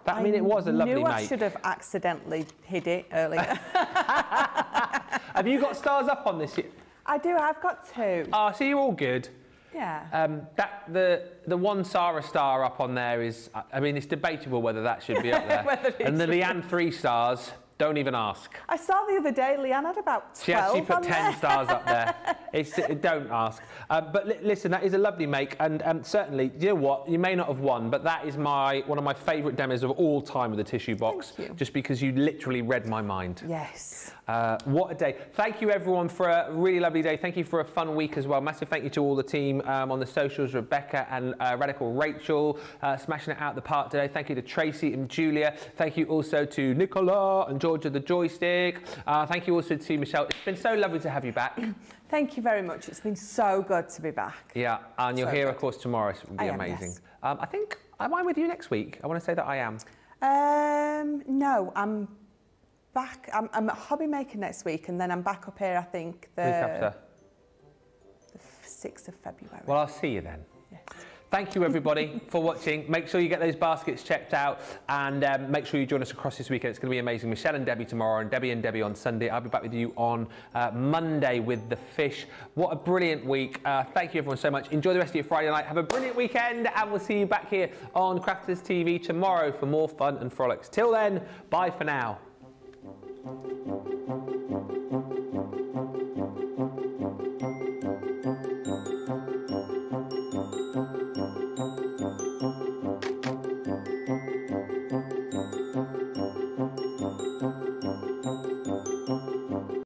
That, I mean, it was a lovely knew mate. I should have accidentally hid it earlier. have you got stars up on this? I do. I've got two. Ah, so you're all good. Yeah. Um, that the the one Sara star up on there is, I mean, it's debatable whether that should be up there. and the Leanne three stars, don't even ask. I saw the other day Leanne had about 12 She actually put 10 there. stars up there. It's, it, don't ask. Um, but li listen, that is a lovely make, and um, certainly, you know what? You may not have won, but that is my one of my favourite demos of all time with the tissue box. Just because you literally read my mind. Yes. Uh, what a day. Thank you, everyone, for a really lovely day. Thank you for a fun week as well. Massive thank you to all the team um, on the socials, Rebecca and uh, Radical Rachel, uh, smashing it out the park today. Thank you to Tracy and Julia. Thank you also to Nicola and Georgia the Joystick. Uh, thank you also to Michelle. It's been so lovely to have you back. Thank you very much. It's been so good to be back. Yeah, and you're So here, good. of course, tomorrow. So it will be I am, amazing. yes. Um, I think, am I with you next week? I want to say that I am. Um, no, I'm back. I'm, I'm at Hobby Maker next week, and then I'm back up here, I think, the, Week after. the 6th of February. Well, I'll see you then. Thank you, everybody, for watching. Make sure you get those baskets checked out and um, make sure you join us across this weekend. It's going to be amazing. Michelle and Debbie tomorrow and Debbie and Debbie on Sunday. I'll be back with you on uh, Monday with the fish. What a brilliant week. Uh, thank you, everyone, so much. Enjoy the rest of your Friday night. Have a brilliant weekend and we'll see you back here on Crafters TV tomorrow for more fun and frolics. Till then, bye for now.